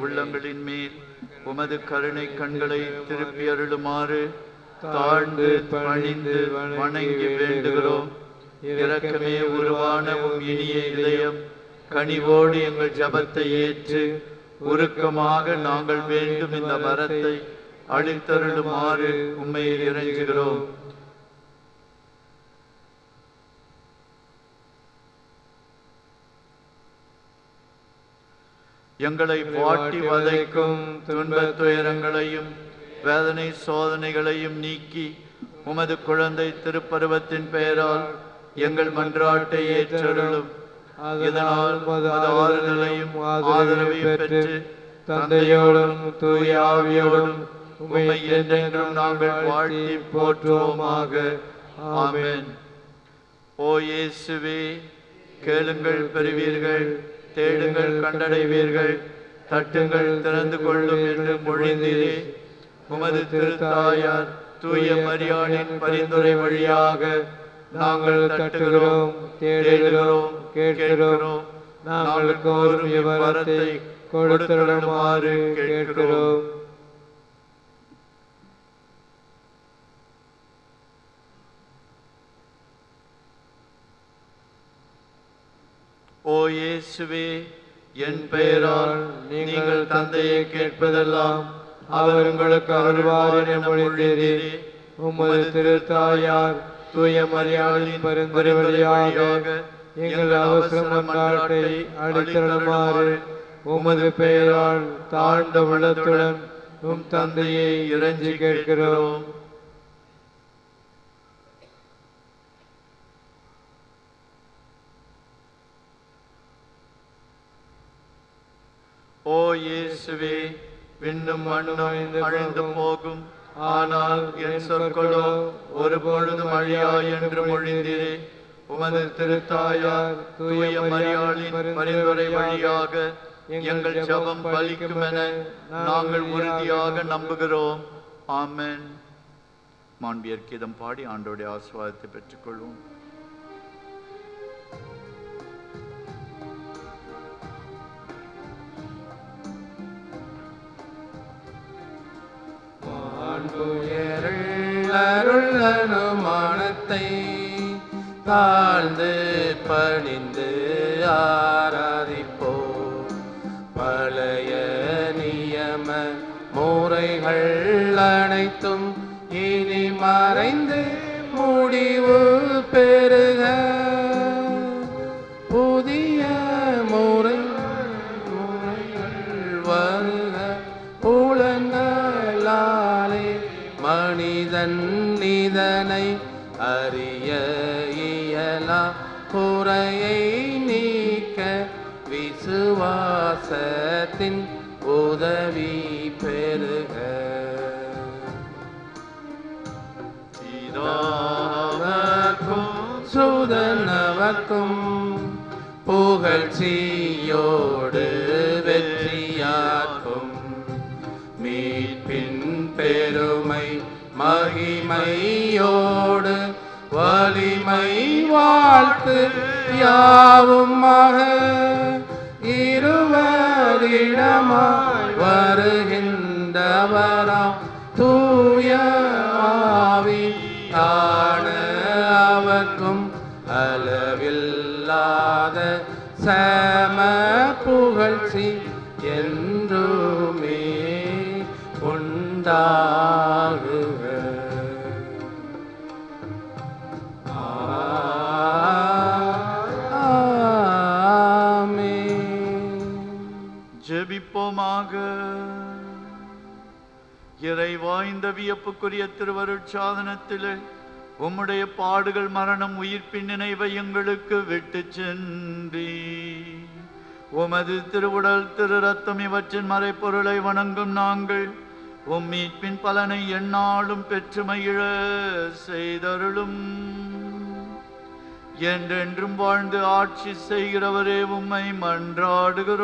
உள்ளங்களின் மேல் உமது கருணை கண்களை திருப்பி அருளுமாறு தாழ்ந்து பணிந்து வணங்கி வேண்டுகிறோம். இரக்கமே உருவான உம் இனிய இதயம் கனிவோடு எங்கள் ஜபத்தை ஏற்று உருக்கமாக நாங்கள் வேண்டும் இந்த மரத்தை அழித்தருளுமாறு உண்மையில் இறைஞ்சுகிறோம். எங்களை வாட்டி வதைக்கும் துன்பத் துயரங்களையும் வேதனை சோதனைகளையும் நீக்கி உமது குழந்தை திருப்பருவத்தின் பெயரால் எங்கள் மன்றாட்டை ஏற்றருளும். இதனால் ஆறுதலையும் ஆதரவையும் பெற்று தந்தையோடும் தூய ஆவியோடும் உம்மை என்றென்றும் நாங்கள் வாழ்த்தி போற்றுவோமாக. ஆமென். ஓ இயேசுவே கேளுங்கள் பெறுவீர்கள் தேடுங்கள் கண்டடைவீர்கள் தட்டுங்கள் திறந்து கொள்ளும் என்று மொழிந்தீரே உமது திருத்தாயார் தூய மரியாளின் பரிந்துரை வழியாக நாங்கள் தட்டுகிறோம் தேடுகிறோம் கேட்கிறோம். நாங்கள் கோரும் இவ்வரத்தை கொடுத்திடுமாறு கேட்கிறோம். ஓ இயேசுவே என் பெயரால் நீங்கள் தந்தையை கேட்பதெல்லாம் அவர் உங்களுக்கு அருள்வார் என மொழிந்தீரே உமது திருத்தாயார் தூய மரியாளின் பரிந்துரை வழியாக எங்கள் அவசரம் மன்றாட்டை அளித்திடுமாறு உமது பெயரால் தாழ்ந்த உள்ளத்துடன் உம் தந்தையை இறைஞ்சி கேட்கிறோம். ஓ இயேசுவே விண்ணும் மண்ணும் அழிந்து போகும் ஆனால் என் சொற்களோ ஒருபொழுதும் அழியா என்று மொழிந்தீரே உமது திருத்தாயார் தூய மரியாளின் பரிந்துரை வழியாக எங்கள் ஜபம் பலிக்கும் என நாங்கள் உறுதியாக நம்புகிறோம். ஆமென். மாண்பியர் கீதம் பாடி ஆண்டோடைய ஆசீர்வாதத்தை பெற்றுக்கொள்வோம். அருளனுமானத்தை தாழ்ந்து பணிந்து ஆராதிப்போ பழைய நியம முறைகள் அனைத்தும் இனி மறைந்து முடிவு பெறுக. நன்னிதனை அறிய இயலா குறையை நீக்க விசுவாசத்தின் உதவி பெருக பிதாவர்க்கும் சுதனவர்க்கும் புகழ்ச்சியோடு வெற்றியாக்கும். மீட்பின் பெருமை மகிமையோடு வலிமை வாழ்த்து யாவுமாக இருவரிடமாய் வருகின்றவராம் தூய ஆவி காண அவர்க்கும் அளவில்லாத சம புகழ்ச்சி என்றுமே உண்டாகுக ஜெபிப்போமாக. இறைவா இந்த வியப்புக்குரிய திருவருட்சாதனத்திலே உம்முடைய பாடுகள் மரணம் உயிர்ப்பின் நினைவை எங்களுக்கு விட்டு சென்றி உமது திருவுடல் திரு ரத்தம் இவற்றின் மறைப்பொருளை வணங்கும் நாங்கள் உம் மீட்பின் பலனை எந்நாளும் பெற்றுமையிழ செய்தருளும். என்றென்றும் வாழ்ந்து ஆட்சி செய்கிறவரே உம்மை மன்றாடுகிறோம்.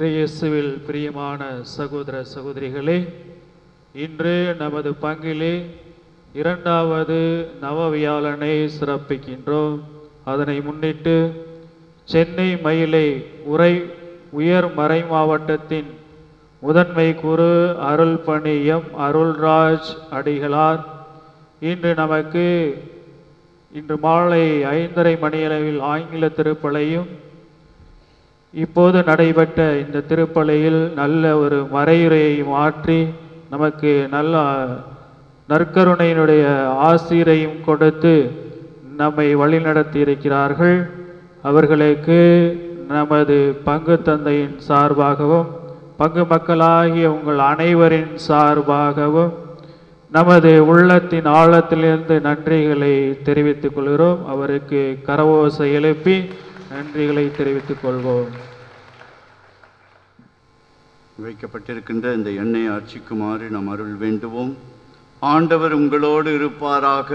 இறையேசுவில் பிரியமான சகோதர சகோதரிகளே இன்று நமது பங்கிலே இரண்டாவது நவவியாழனை சிறப்பிக்கின்றோம். அதனை முன்னிட்டு சென்னை மயிலை உரை உயர் மறை மாவட்டத்தின் முதன்மை குரு அருள் பணியம் அருள்ராஜ் அடிகளார் இன்று நமக்கு இன்று மாலை ஐந்தரை மணியளவில் ஆங்கில திருப்பலையும் இப்போது நடைபெற்ற இந்த திருப்பலையில் நல்ல ஒரு மறையுரையை மாற்றி நமக்கு நல்ல நற்கருணையினுடைய ஆசிரையும் கொடுத்து நம்மை வழிநடத்தி இருக்கிறார்கள். அவர்களுக்கு நமது பங்கு தந்தையின் சார்பாகவும் பங்கு மக்களாகிய உங்கள் அனைவரின் சார்பாகவும் நமது உள்ளத்தின் ஆழத்திலிருந்து நன்றிகளை தெரிவித்துக் கொள்கிறோம். அவருக்கு கரவோசை எழுப்பி நன்றிகளை தெரிவித்துக் கொள்வோம். வைக்கப்பட்டிருக்கின்ற இந்த எண்ணெய் அர்ச்சிக்குமாறு நாம் அருள் வேண்டுவோம். ஆண்டவர் உங்களோடு இருப்பாராக.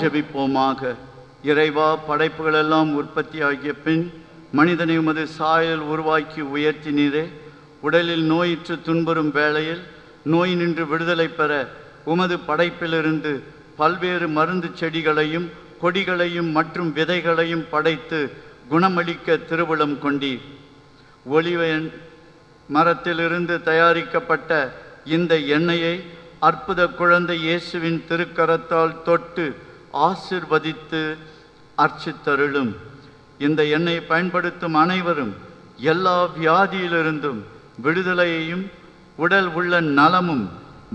ஜெபிப்போமாக. இறைவா படைப்புகள் எல்லாம் உற்பத்தியாகிய பின் மனிதனை உமது சாயல் உருவாக்கி உயர்த்தினீரே உடலில் நோயிற்று துன்புறும் வேளையில் நோய் நின்று விடுதலை பெற உமது படைப்பிலிருந்து பல்வேறு மருந்து செடிகளையும் கொடிகளையும் மற்றும் விதைகளையும் படைத்து குணமளிக்க திருவிழம் கொண்டீர். ஒளிவன் மரத்திலிருந்து தயாரிக்கப்பட்ட இந்த எண்ணெயை அற்புத குழந்தை இயேசுவின் திருக்கரத்தால் தொட்டு ஆசிர்வதித்து அர்ச்சித்தருளும். இந்த எண்ணெயை பயன்படுத்தும் அனைவரும் எல்லா வியாதியிலிருந்தும் விடுதலையையும் உடல் உள்ள நலமும்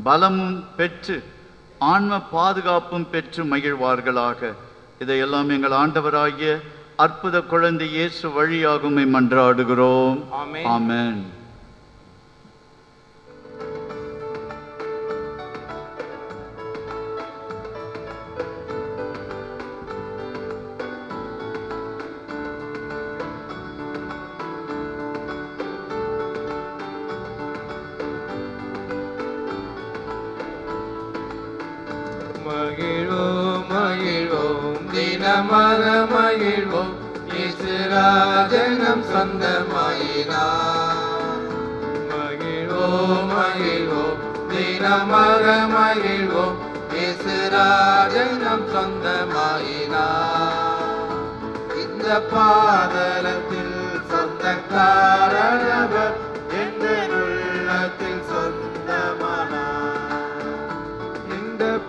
பலமும் பெற்று ஆன்ம பாதுகாப்பும் பெற்று மகிழ்வார்களாக. இதையெல்லாம் எங்கள் ஆண்டவராகிய அற்புத குழந்தை இயேசு வழியாகுமை மன்றாடுகிறோம் ஆமென். சொந்தமாயினார் மகிழ்வோம் மகிழ்வோம் தினமாக மகிழ்வோம் இசுராஜனம் சொந்தமாயினார் இந்த பாதலத்தில் சொந்தக்காரனவர் எந்த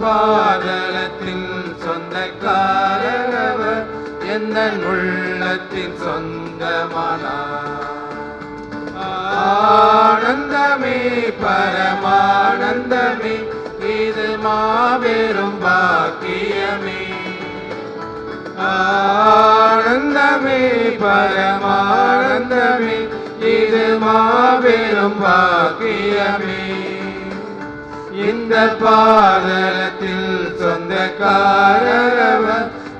பாதலத்தில் சொந்தக்காரவர் எந்த உள்ளத்தின் சொந்தமானார் ஆனந்தமே பரமானந்தமே இது மாபெரும் பாக்கியமே. ஆனந்தமே பரமானந்தமே இது மாபெரும் பாக்கியமே. இந்த பாதலத்தில் சொந்தக்காரவர்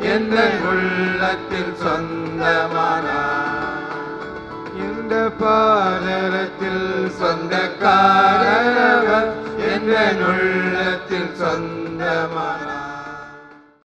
எந்த உள்ளத்தில் சொந்தமானார் இந்த பாதலத்தில் சொந்தக்காரவர் எந்த உள்ளத்தில் சொந்தமானார்